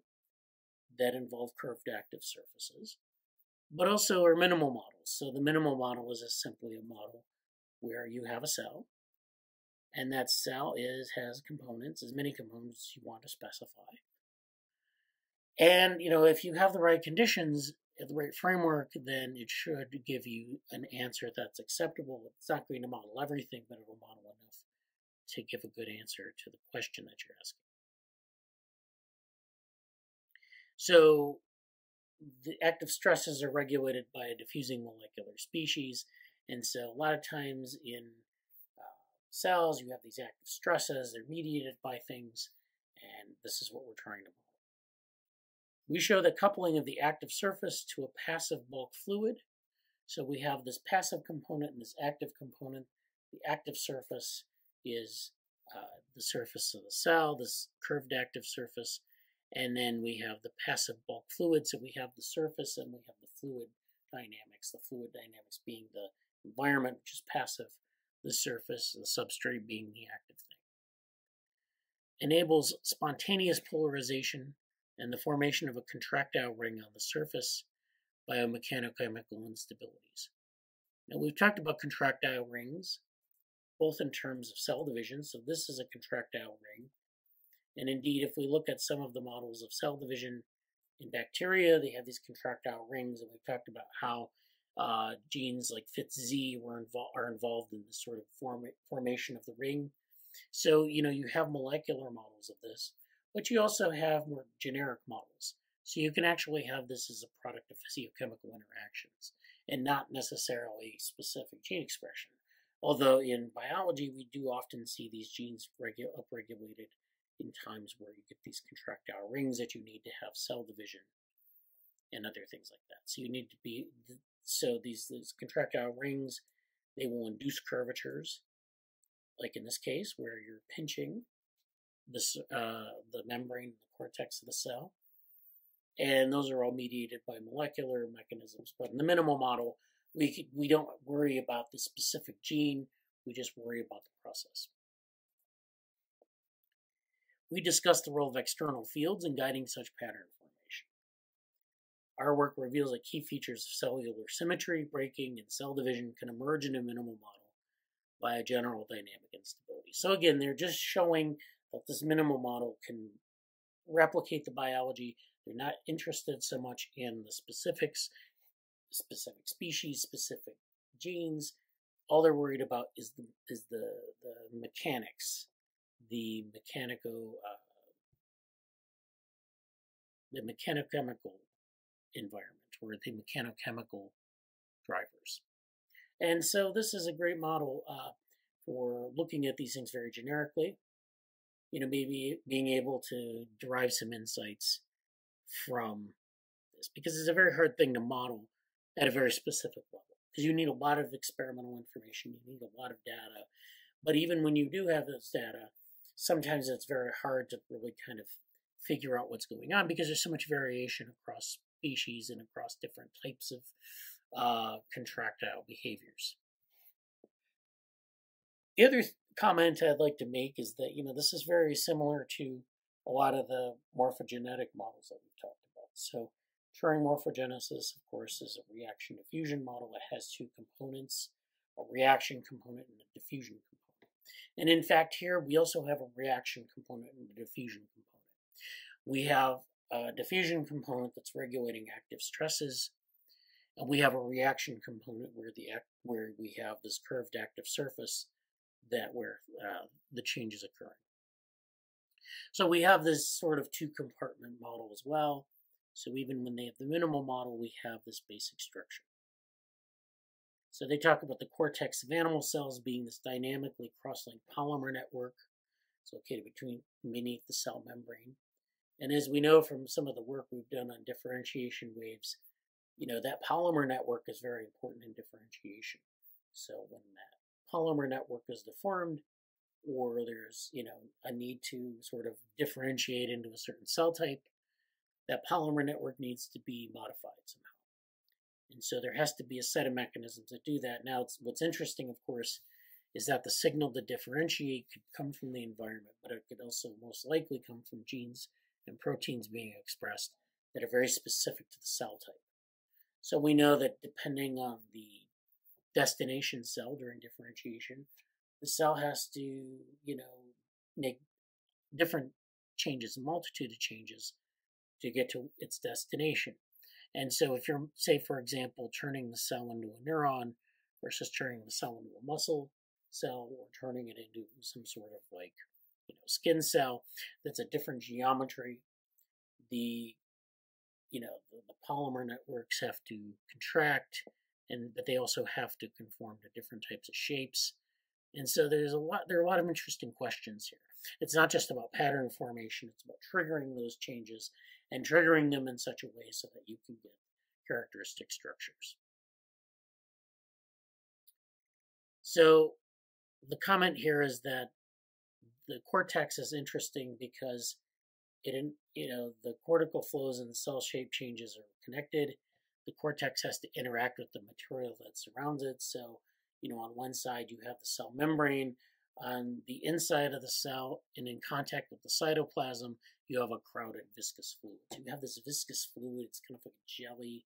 that involve curved active surfaces but also are minimal models. So the minimal model is simply a model where you have a cell, and that cell is has components, as many components as you want to specify. And you know, if you have the right conditions, the right framework, then it should give you an answer that's acceptable. It's not going to model everything, but it'll model enough to give a good answer to the question that you're asking. So the active stresses are regulated by a diffusing molecular species. And so a lot of times in cells, you have these active stresses, they're mediated by things, and this is what we're trying to model. We show the coupling of the active surface to a passive bulk fluid. So we have this passive component and this active component. The active surface is uh, the surface of the cell, this curved active surface, and then we have the passive bulk fluid. So we have the surface and we have the fluid dynamics, the fluid dynamics being the environment, which is passive, the surface, the substrate being the active thing. Enables spontaneous polarization and the formation of a contractile ring on the surface biomechanochemical instabilities. Now we've talked about contractile rings, both in terms of cell division, so this is a contractile ring, and indeed if we look at some of the models of cell division in bacteria, they have these contractile rings, and we've talked about how uh, genes like FtsZ were invo- are involved in the sort of form- formation of the ring. So, you know, you have molecular models of this, but you also have more generic models. So you can actually have this as a product of physiochemical interactions and not necessarily specific gene expression. Although in biology, we do often see these genes regu- upregulated in times where you get these contractile rings that you need to have cell division and other things like that. So you need to be so these these contractile rings they will induce curvatures, like in this case where you're pinching this uh, the membrane, the cortex of the cell, and those are all mediated by molecular mechanisms. But in the minimal model, we could, we don't worry about the specific gene; we just worry about the process. We discuss the role of external fields in guiding such pattern formation. Our work reveals that key features of cellular symmetry, breaking, and cell division can emerge in a minimal model by a general dynamic instability. So again, they're just showing that this minimal model can replicate the biology. They're not interested so much in the specifics, specific species, specific genes. All they're worried about is the is the, the mechanics the mechanical, uh, the mechanochemical environment or the mechanochemical drivers. And so this is a great model uh, for looking at these things very generically. You know, maybe being able to derive some insights from this because it's a very hard thing to model at a very specific level because you need a lot of experimental information, you need a lot of data. But even when you do have those data, sometimes it's very hard to really kind of figure out what's going on because there's so much variation across species and across different types of uh, contractile behaviors. The other comment I'd like to make is that, you know, this is very similar to a lot of the morphogenetic models that we've talked about. So, Turing morphogenesis, of course, is a reaction diffusion model that has two components a reaction component and a diffusion component. And in fact, here we also have a reaction component and a diffusion component. We have a diffusion component that's regulating active stresses, and we have a reaction component where the where we have this curved active surface that where uh, the change is occurring. So we have this sort of two compartment model as well. So even when they have the minimal model, we have this basic structure. So they talk about the cortex of animal cells being this dynamically cross-linked polymer network. It's located between beneath the cell membrane. And as we know from some of the work we've done on differentiation waves, you know, that polymer network is very important in differentiation. So when that polymer network is deformed, or there's, you know, a need to sort of differentiate into a certain cell type, that polymer network needs to be modified somehow. And so there has to be a set of mechanisms that do that. Now, what's interesting, of course, is that the signal to differentiate could come from the environment, but it could also most likely come from genes and proteins being expressed that are very specific to the cell type. So we know that depending on the destination cell during differentiation, the cell has to, you know, make different changes, a multitude of changes to get to its destination. And so, if you're, say, for example, turning the cell into a neuron versus turning the cell into a muscle cell or turning it into some sort of like, you know, skin cell that's a different geometry, the, you know, the, the polymer networks have to contract, and but they also have to conform to different types of shapes. And so there's a lot there are a lot of interesting questions here. It's not just about pattern formation, it's about triggering those changes and triggering them in such a way so that you can get characteristic structures. So the comment here is that the cortex is interesting because it, you know, the cortical flows and cell shape changes are connected. The cortex has to interact with the material that surrounds it. So, you know, on one side you have the cell membrane, on the inside of the cell and in contact with the cytoplasm, you have a crowded viscous fluid. You have this viscous fluid, it's kind of like jelly.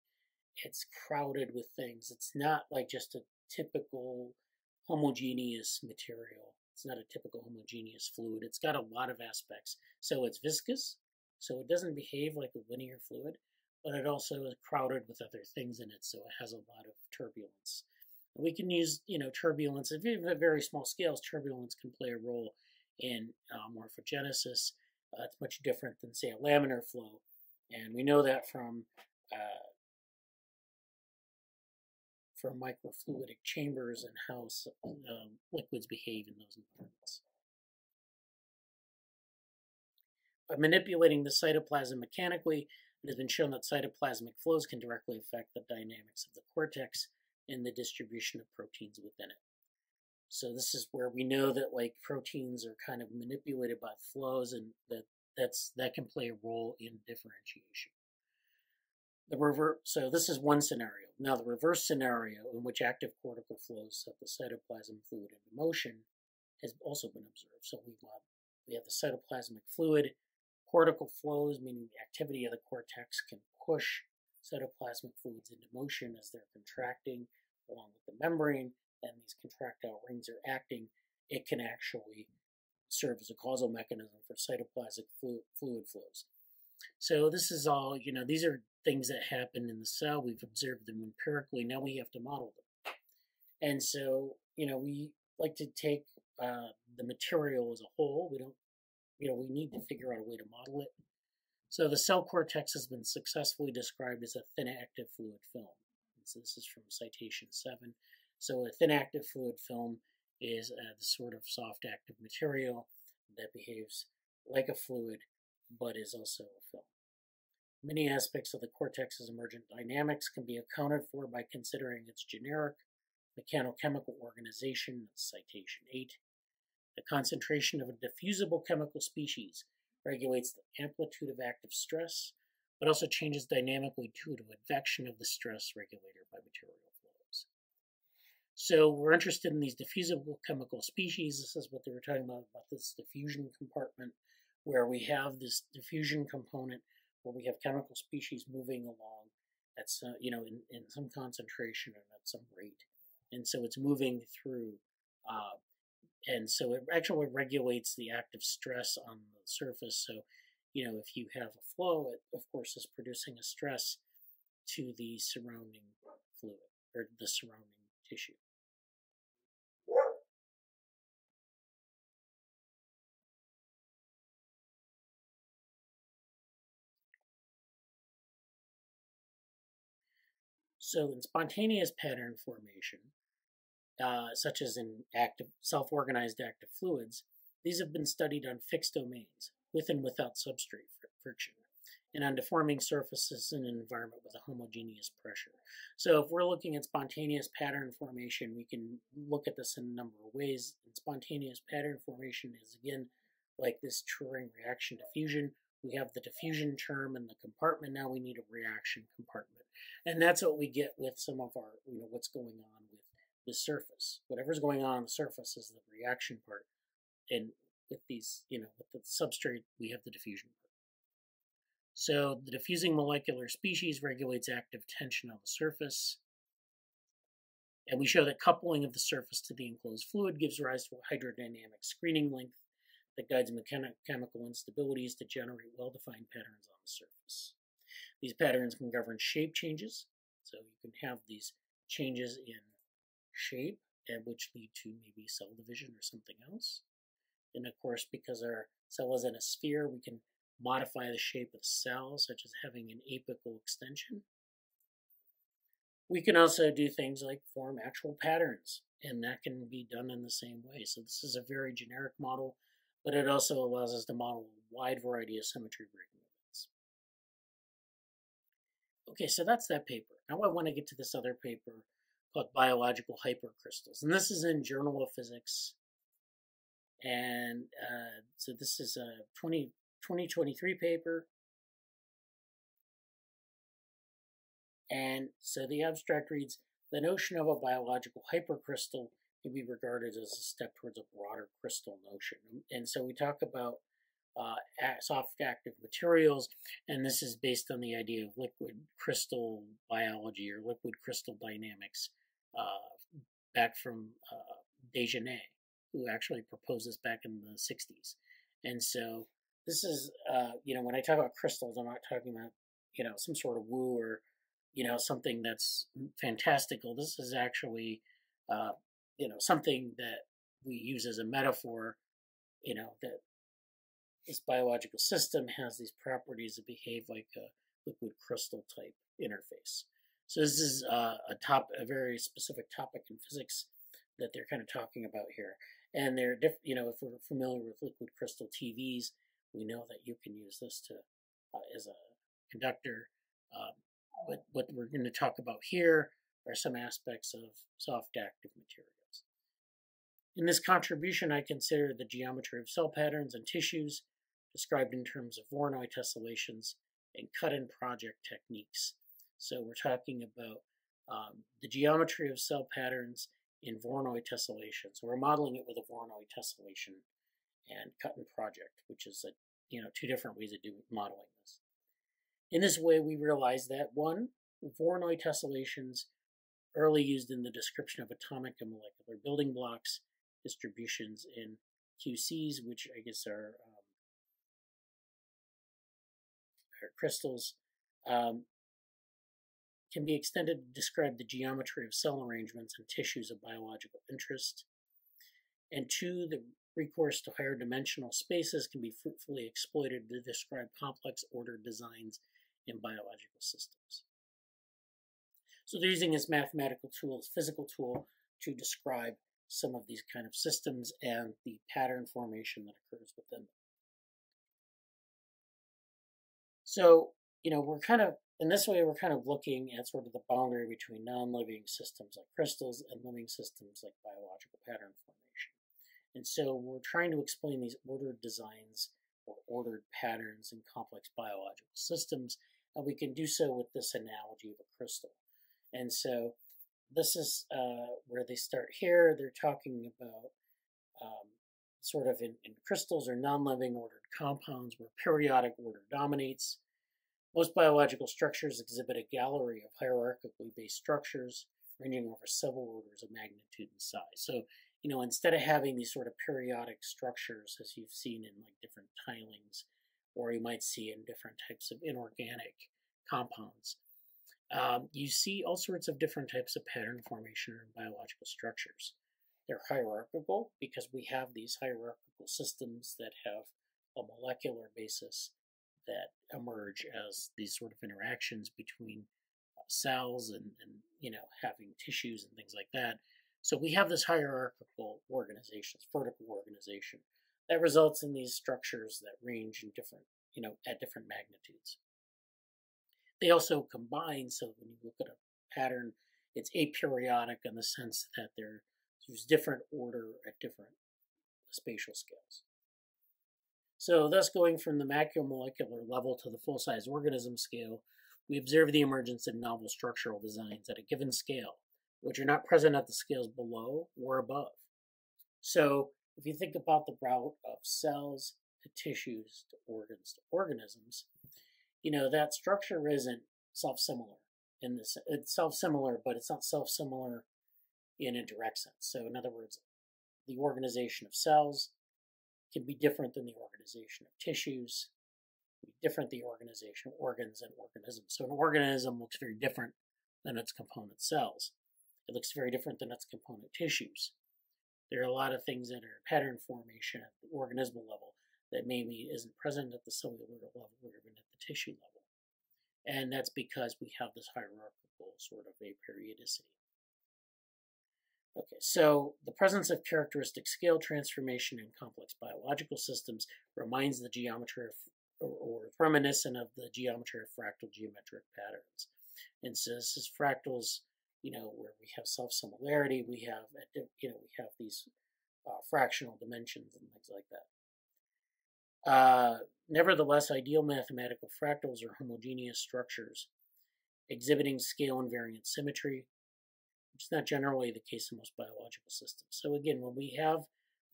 It's crowded with things. It's not like just a typical homogeneous material. It's not a typical homogeneous fluid. It's got a lot of aspects. So it's viscous, so it doesn't behave like a linear fluid, but it also is crowded with other things in it, so it has a lot of turbulence. We can use, you know, turbulence if even at very small scales. Turbulence can play a role in uh, morphogenesis. Uh, it's much different than, say, a laminar flow, and we know that from uh, from microfluidic chambers and how um, liquids behave in those environments. By manipulating the cytoplasm mechanically, it has been shown that cytoplasmic flows can directly affect the dynamics of the cortex and the distribution of proteins within it. So this is where we know that like proteins are kind of manipulated by flows and that that's that can play a role in differentiation. The reverse so this is one scenario. Now the reverse scenario in which active cortical flows set the cytoplasm fluid into motion has also been observed. So we have we have the cytoplasmic fluid, cortical flows, meaning the activity of the cortex can push cytoplasmic fluids into motion as they're contracting along with the membrane, and these contractile rings are acting, it can actually serve as a causal mechanism for cytoplasmic fluid flows. So this is all, you know, these are things that happen in the cell. We've observed them empirically. Now we have to model them. And so, you know, we like to take uh, the material as a whole. We don't, you know, we need to figure out a way to model it. So the cell cortex has been successfully described as a thin active fluid film. So this is from citation 7. So a thin active fluid film is uh, the sort of soft active material that behaves like a fluid but is also a film. Many aspects of the cortex's emergent dynamics can be accounted for by considering its generic mechanochemical organization, citation 8. The concentration of a diffusible chemical species regulates the amplitude of active stress, but also changes dynamically due to advection of the stress regulator by material flows. So we're interested in these diffusible chemical species. This is what they were talking about, about this diffusion compartment, where we have this diffusion component where we have chemical species moving along at some, you know, in, in some concentration and at some rate. And so it's moving through uh, and so it actually regulates the active stress on the surface. So, you know, if you have a flow, it of course is producing a stress to the surrounding fluid or the surrounding tissue. So in spontaneous pattern formation, uh, such as in active, self-organized active fluids, these have been studied on fixed domains, with and without substrate friction, and on deforming surfaces in an environment with a homogeneous pressure. So if we're looking at spontaneous pattern formation, we can look at this in a number of ways. And spontaneous pattern formation is, again, like this Turing reaction diffusion. We have the diffusion term in the compartment. Now we need a reaction compartment. And that's what we get with some of our, you know, what's going on with the surface. Whatever's going on on the surface is the reaction part. And with these, you know, with the substrate, we have the diffusion part. So the diffusing molecular species regulates active tension on the surface. And we show that coupling of the surface to the enclosed fluid gives rise to a hydrodynamic screening length that guides mechanical instabilities to generate well-defined patterns on the surface. These patterns can govern shape changes, so you can have these changes in shape, and which lead to maybe cell division or something else. And of course, because our cell is in a sphere, we can modify the shape of the cell, such as having an apical extension. We can also do things like form actual patterns, and that can be done in the same way. So this is a very generic model, but it also allows us to model a wide variety of symmetry breaking events. Okay, so that's that paper. Now I want to get to this other paper called Biological Hypercrystals, and this is in Journal of Physics. And uh, so this is a 20, 2023 paper. And so the abstract reads The notion of a biological hypercrystal can be regarded as a step towards a broader crystal notion. And so we talk about uh, soft active materials, and this is based on the idea of liquid crystal biology or liquid crystal dynamics uh, back from uh, who actually proposed this back in the 60s. And so this is, uh, you know, when I talk about crystals, I'm not talking about, you know, some sort of woo or you know, something that's fantastical. This is actually, uh, you know, something that we use as a metaphor, you know, that this biological system has these properties that behave like a liquid crystal type interface. So this is uh, a top, a very specific topic in physics that they're kind of talking about here. And they're, diff- you know, if we're familiar with liquid crystal TVs, we know that you can use this to uh, as a conductor. Um, but what we're going to talk about here are some aspects of soft active materials. In this contribution, I consider the geometry of cell patterns and tissues described in terms of Voronoi tessellations and cut-in project techniques. So we're talking about um, the geometry of cell patterns in Voronoi tessellation. So we're modeling it with a Voronoi tessellation and cut-in project, which is a, you know two different ways of doing modeling this. In this way, we realize that one, Voronoi tessellations early used in the description of atomic and molecular building blocks, distributions in QCs, which I guess are, um, are crystals, um, can be extended to describe the geometry of cell arrangements and tissues of biological interest. And two, the recourse to higher dimensional spaces can be fruitfully exploited to describe complex ordered designs in biological systems. So they're using this mathematical tool, physical tool, to describe some of these kind of systems and the pattern formation that occurs within them. So, you know, we're kind of, in this way, we're kind of looking at sort of the boundary between non-living systems like crystals and living systems like biological pattern formation. And so we're trying to explain these ordered designs or ordered patterns in complex biological systems and we can do so with this analogy of a crystal. And so this is uh, where they start here. They're talking about um, sort of in, in crystals or non-living ordered compounds where periodic order dominates. Most biological structures exhibit a gallery of hierarchically based structures ranging over several orders of magnitude and size. So, you know, instead of having these sort of periodic structures as you've seen in like different tilings or you might see in different types of inorganic compounds. Um, you see all sorts of different types of pattern formation in biological structures. They're hierarchical because we have these hierarchical systems that have a molecular basis that emerge as these sort of interactions between uh, cells and, and you know having tissues and things like that. So we have this hierarchical organization, vertical organization that results in these structures that range in different, you know, at different magnitudes. They also combine, so when you look at a pattern, it's aperiodic in the sense that there's different order at different spatial scales. So thus going from the macromolecular level to the full-size organism scale, we observe the emergence of novel structural designs at a given scale, which are not present at the scales below or above. So if you think about the route of cells to tissues to organs to organisms, you know, that structure isn't self-similar in this. It's self-similar, but it's not self-similar in a direct sense. So in other words, the organization of cells can be different than the organization of tissues. different the organization, of organs and organisms. So an organism looks very different than its component cells. It looks very different than its component tissues. There are a lot of things that are pattern formation at the organismal level that maybe isn't present at the cellular level or even at the tissue level. And that's because we have this hierarchical sort of a periodicity. Okay, so the presence of characteristic scale transformation in complex biological systems reminds the geometry of, or, or reminiscent of the geometry of fractal geometric patterns. And so this is fractals, you know, where we have self-similarity, we have, you know, we have these uh, fractional dimensions and things like that. Uh, nevertheless, ideal mathematical fractals are homogeneous structures exhibiting scale invariant symmetry, which is not generally the case in most biological systems. So again, when we have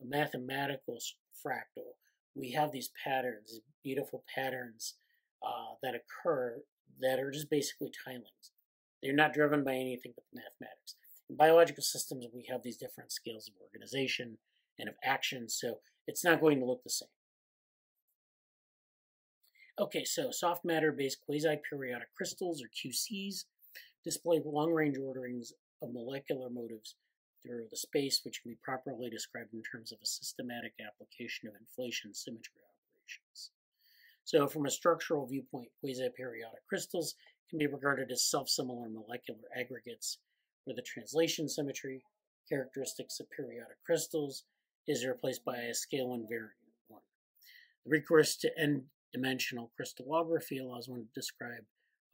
a mathematical fractal, we have these patterns, beautiful patterns uh, that occur that are just basically tilings. They're not driven by anything but mathematics. In biological systems, we have these different scales of organization and of action, so it's not going to look the same. Okay, so soft matter-based quasi-periodic crystals, or QCs, display long-range orderings of molecular motives through the space, which can be properly described in terms of a systematic application of inflation symmetry operations. So, from a structural viewpoint, quasi-periodic crystals can be regarded as self-similar molecular aggregates, where the translation symmetry characteristics of periodic crystals is replaced by a scale invariant one. The recourse to n-dimensional crystallography allows one to describe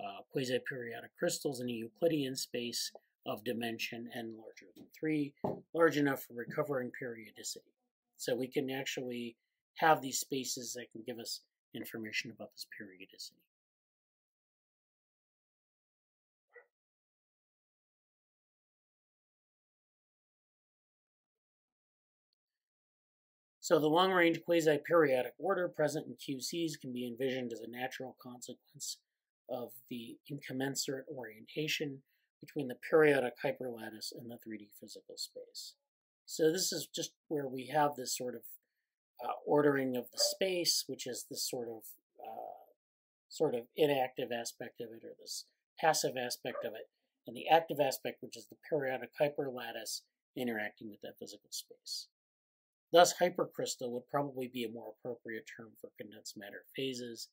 uh, quasi-periodic crystals in a Euclidean space of dimension n larger than 3, large enough for recovering periodicity. So we can actually have these spaces that can give us information about this periodicity. So the long-range quasi-periodic order present in QCs can be envisioned as a natural consequence of the incommensurate orientation between the periodic hyperlattice and the 3D physical space. So this is just where we have this sort of uh, ordering of the space, which is this sort of uh, sort of inactive aspect of it, or this passive aspect of it, and the active aspect, which is the periodic hyperlattice interacting with that physical space. Thus, hypercrystal would probably be a more appropriate term for condensed matter phases,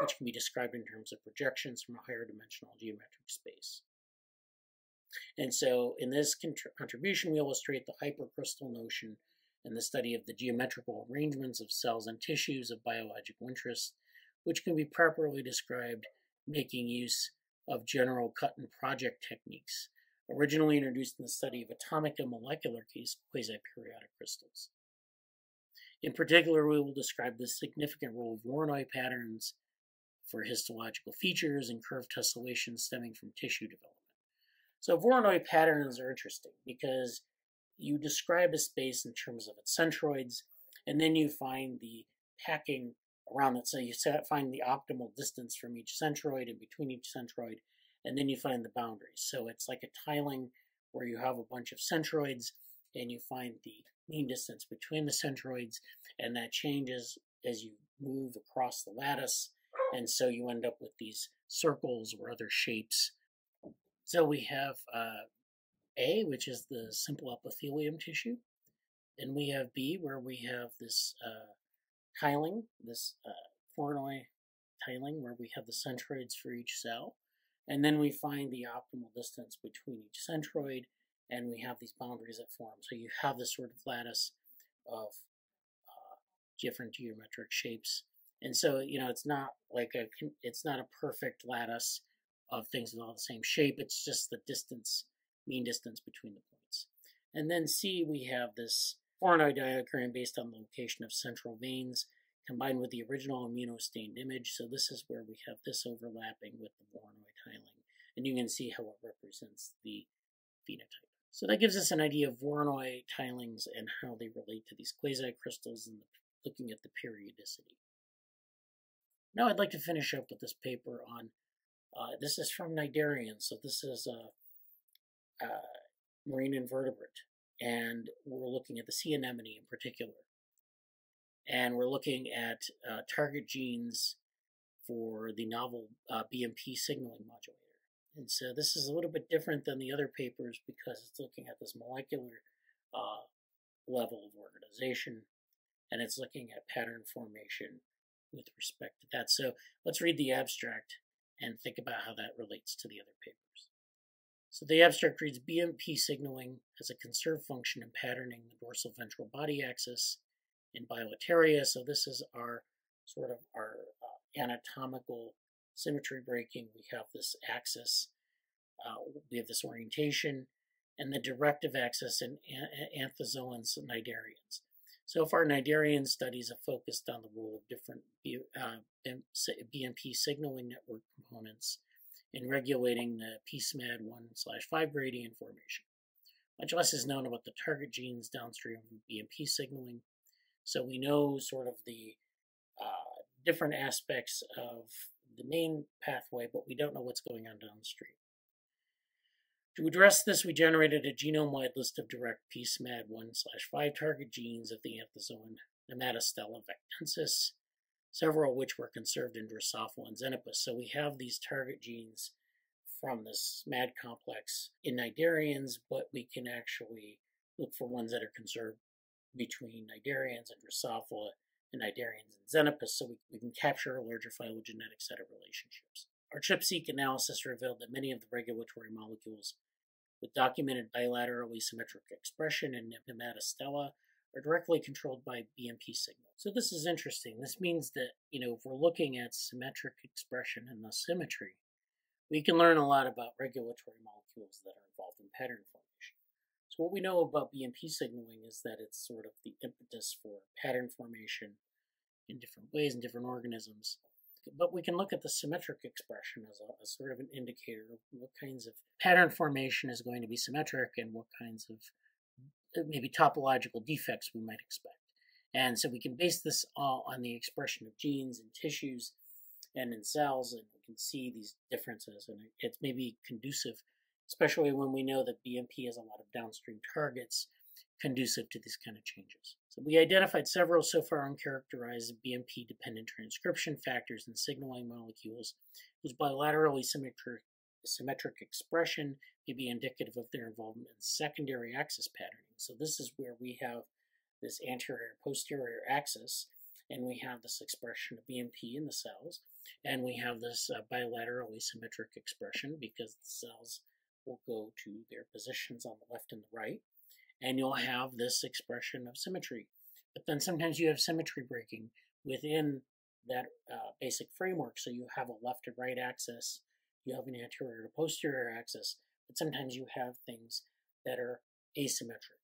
which can be described in terms of projections from a higher dimensional geometric space. And so in this contribution, we illustrate the hypercrystal notion and the study of the geometrical arrangements of cells and tissues of biological interest, which can be properly described making use of general cut and project techniques, originally introduced in the study of atomic and molecular quasi-periodic crystals. In particular, we will describe the significant role of Voronoi patterns for histological features and curved tessellation stemming from tissue development. So Voronoi patterns are interesting because you describe a space in terms of its centroids, and then you find the packing around it. So you find the optimal distance from each centroid and between each centroid, and then you find the boundaries. So it's like a tiling where you have a bunch of centroids, and you find the mean distance between the centroids, and that changes as you move across the lattice, and so you end up with these circles or other shapes. So we have uh, A, which is the simple epithelium tissue, and we have B, where we have this uh, tiling, this uh, Voronoi tiling, where we have the centroids for each cell, and then we find the optimal distance between each centroid, and we have these boundaries that form. So you have this sort of lattice of uh, different geometric shapes, and so you know it's not like a it's not a perfect lattice of things with all the same shape. It's just the distance, mean distance between the points. And then C, we have this Voronoi diagram based on the location of central veins combined with the original immunostained image. So this is where we have this overlapping with the Voronoi tiling. And you can see how it represents the phenotype. So that gives us an idea of Voronoi tilings and how they relate to these quasi-crystals and looking at the periodicity. Now I'd like to finish up with this paper on uh, this is from Cnidarian, so this is a, a, marine invertebrate, and we're looking at the sea anemone in particular. And we're looking at uh, target genes for the novel uh, BMP signaling modulator. And so this is a little bit different than the other papers because it's looking at this molecular uh, level of organization and it's looking at pattern formation with respect to that. So let's read the abstract and think about how that relates to the other papers. So the abstract reads BMP signaling as a conserved function in patterning the dorsal ventral body axis in bilateria. So this is our sort of our uh, anatomical symmetry breaking. We have this axis, uh, we have this orientation, and the directive axis in anthozoans and cnidarians. So far, Cnidarian studies have focused on the role of different uh, BMP signaling network components in regulating the PSMAD1 slash 5 gradient formation. Much less is known about the target genes downstream of BMP signaling. So we know sort of the uh, different aspects of the main pathway, but we don't know what's going on downstream. To address this, we generated a genome-wide list of direct PSMAD1 slash 5 target genes of the anthozoan Nematostella vectensis, several of which were conserved in Drosophila and Xenopus. So we have these target genes from this SMAD complex in cnidarians, but we can actually look for ones that are conserved between cnidarians and Drosophila and cnidarians and Xenopus, so we, we can capture a larger phylogenetic set of relationships. Our ChIP-seq analysis revealed that many of the regulatory molecules with documented bilaterally symmetric expression in Nematostella are directly controlled by BMP signal. So this is interesting. This means that, you know, if we're looking at symmetric expression and the symmetry, we can learn a lot about regulatory molecules that are involved in pattern formation. What we know about BMP signaling is that it's sort of the impetus for pattern formation in different ways in different organisms but we can look at the symmetric expression as, a, as sort of an indicator of what kinds of pattern formation is going to be symmetric and what kinds of uh, maybe topological defects we might expect. And so we can base this all on the expression of genes in tissues and in cells, and we can see these differences. And it's maybe conducive, especially when we know that BMP has a lot of downstream targets conducive to these kind of changes. So we identified several so far uncharacterized BMP-dependent transcription factors and signaling molecules whose bilaterally symmetric, symmetric expression may be indicative of their involvement in secondary axis patterning. So this is where we have this anterior-posterior axis, and we have this expression of BMP in the cells, and we have this uh, bilaterally symmetric expression because the cells will go to their positions on the left and the right and you'll have this expression of symmetry. But then sometimes you have symmetry breaking within that uh, basic framework. So you have a left to right axis, you have an anterior to posterior axis, but sometimes you have things that are asymmetric.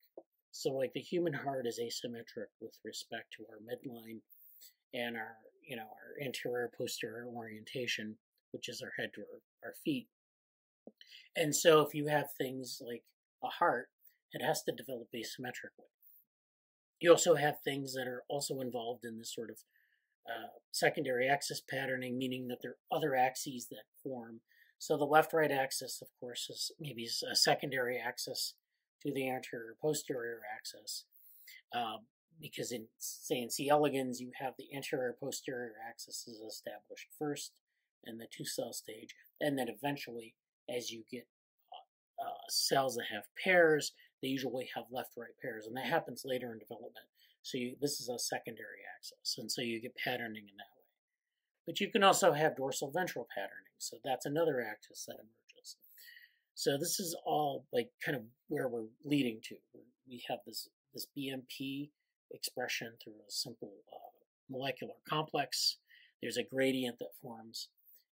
So like the human heart is asymmetric with respect to our midline and our, you know, our anterior posterior orientation, which is our head to our, our feet. And so if you have things like a heart it has to develop asymmetrically. You also have things that are also involved in this sort of uh, secondary axis patterning, meaning that there are other axes that form. So the left-right axis, of course, is maybe a secondary axis to the anterior-posterior axis. Um, because in, say, in C. elegans, you have the anterior-posterior axis is established first in the two-cell stage, and then eventually, as you get uh, uh, cells that have pairs, they usually have left-right pairs, and that happens later in development. So you, this is a secondary axis, and so you get patterning in that way. But you can also have dorsal ventral patterning, so that's another axis that emerges. So this is all like kind of where we're leading to. We have this this BMP expression through a simple uh, molecular complex. There's a gradient that forms.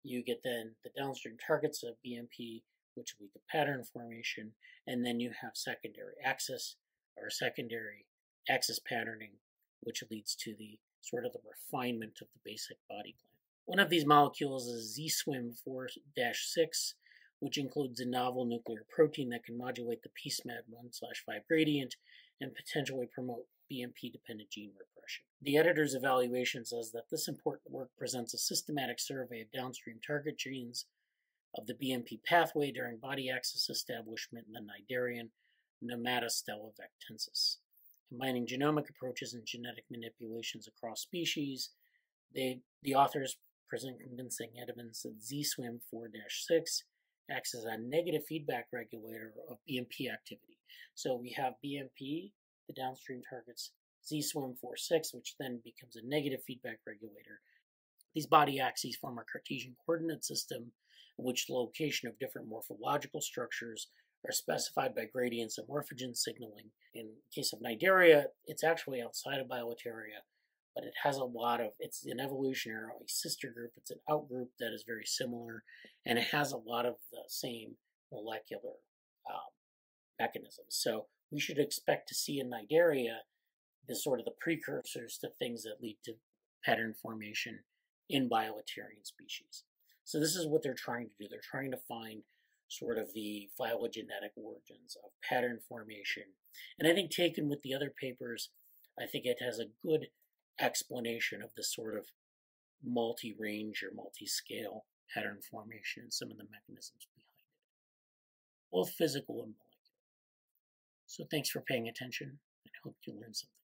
You get then the downstream targets of BMP which lead to pattern formation, and then you have secondary axis or secondary axis patterning, which leads to the sort of the refinement of the basic body plan. One of these molecules is ZSWIM 4-6, which includes a novel nuclear protein that can modulate the PSMAD1/5 gradient and potentially promote BMP-dependent gene repression. The editor's evaluation says that this important work presents a systematic survey of downstream target genes of the BMP pathway during body axis establishment in the cnidarian Nematostella vectensis. Combining genomic approaches and genetic manipulations across species, they, the authors present convincing evidence that ZSWIM 4-6 acts as a negative feedback regulator of BMP activity. So we have BMP, the downstream targets, ZSWIM 4-6, which then becomes a negative feedback regulator. These body axes form a Cartesian coordinate system in which the location of different morphological structures are specified by gradients of morphogen signaling. In the case of Cnidaria, it's actually outside of Bilateria, but it has a lot of, it's an evolutionary sister group, it's an outgroup that is very similar, and it has a lot of the same molecular um, mechanisms. So we should expect to see in Cnidaria the sort of the precursors to things that lead to pattern formation in bilaterian species. So this is what they're trying to do. They're trying to find sort of the phylogenetic origins of pattern formation. And I think taken with the other papers, I think it has a good explanation of the sort of multi-range or multi-scale pattern formation and some of the mechanisms behind it, both physical and. So thanks for paying attention and hope you learned something.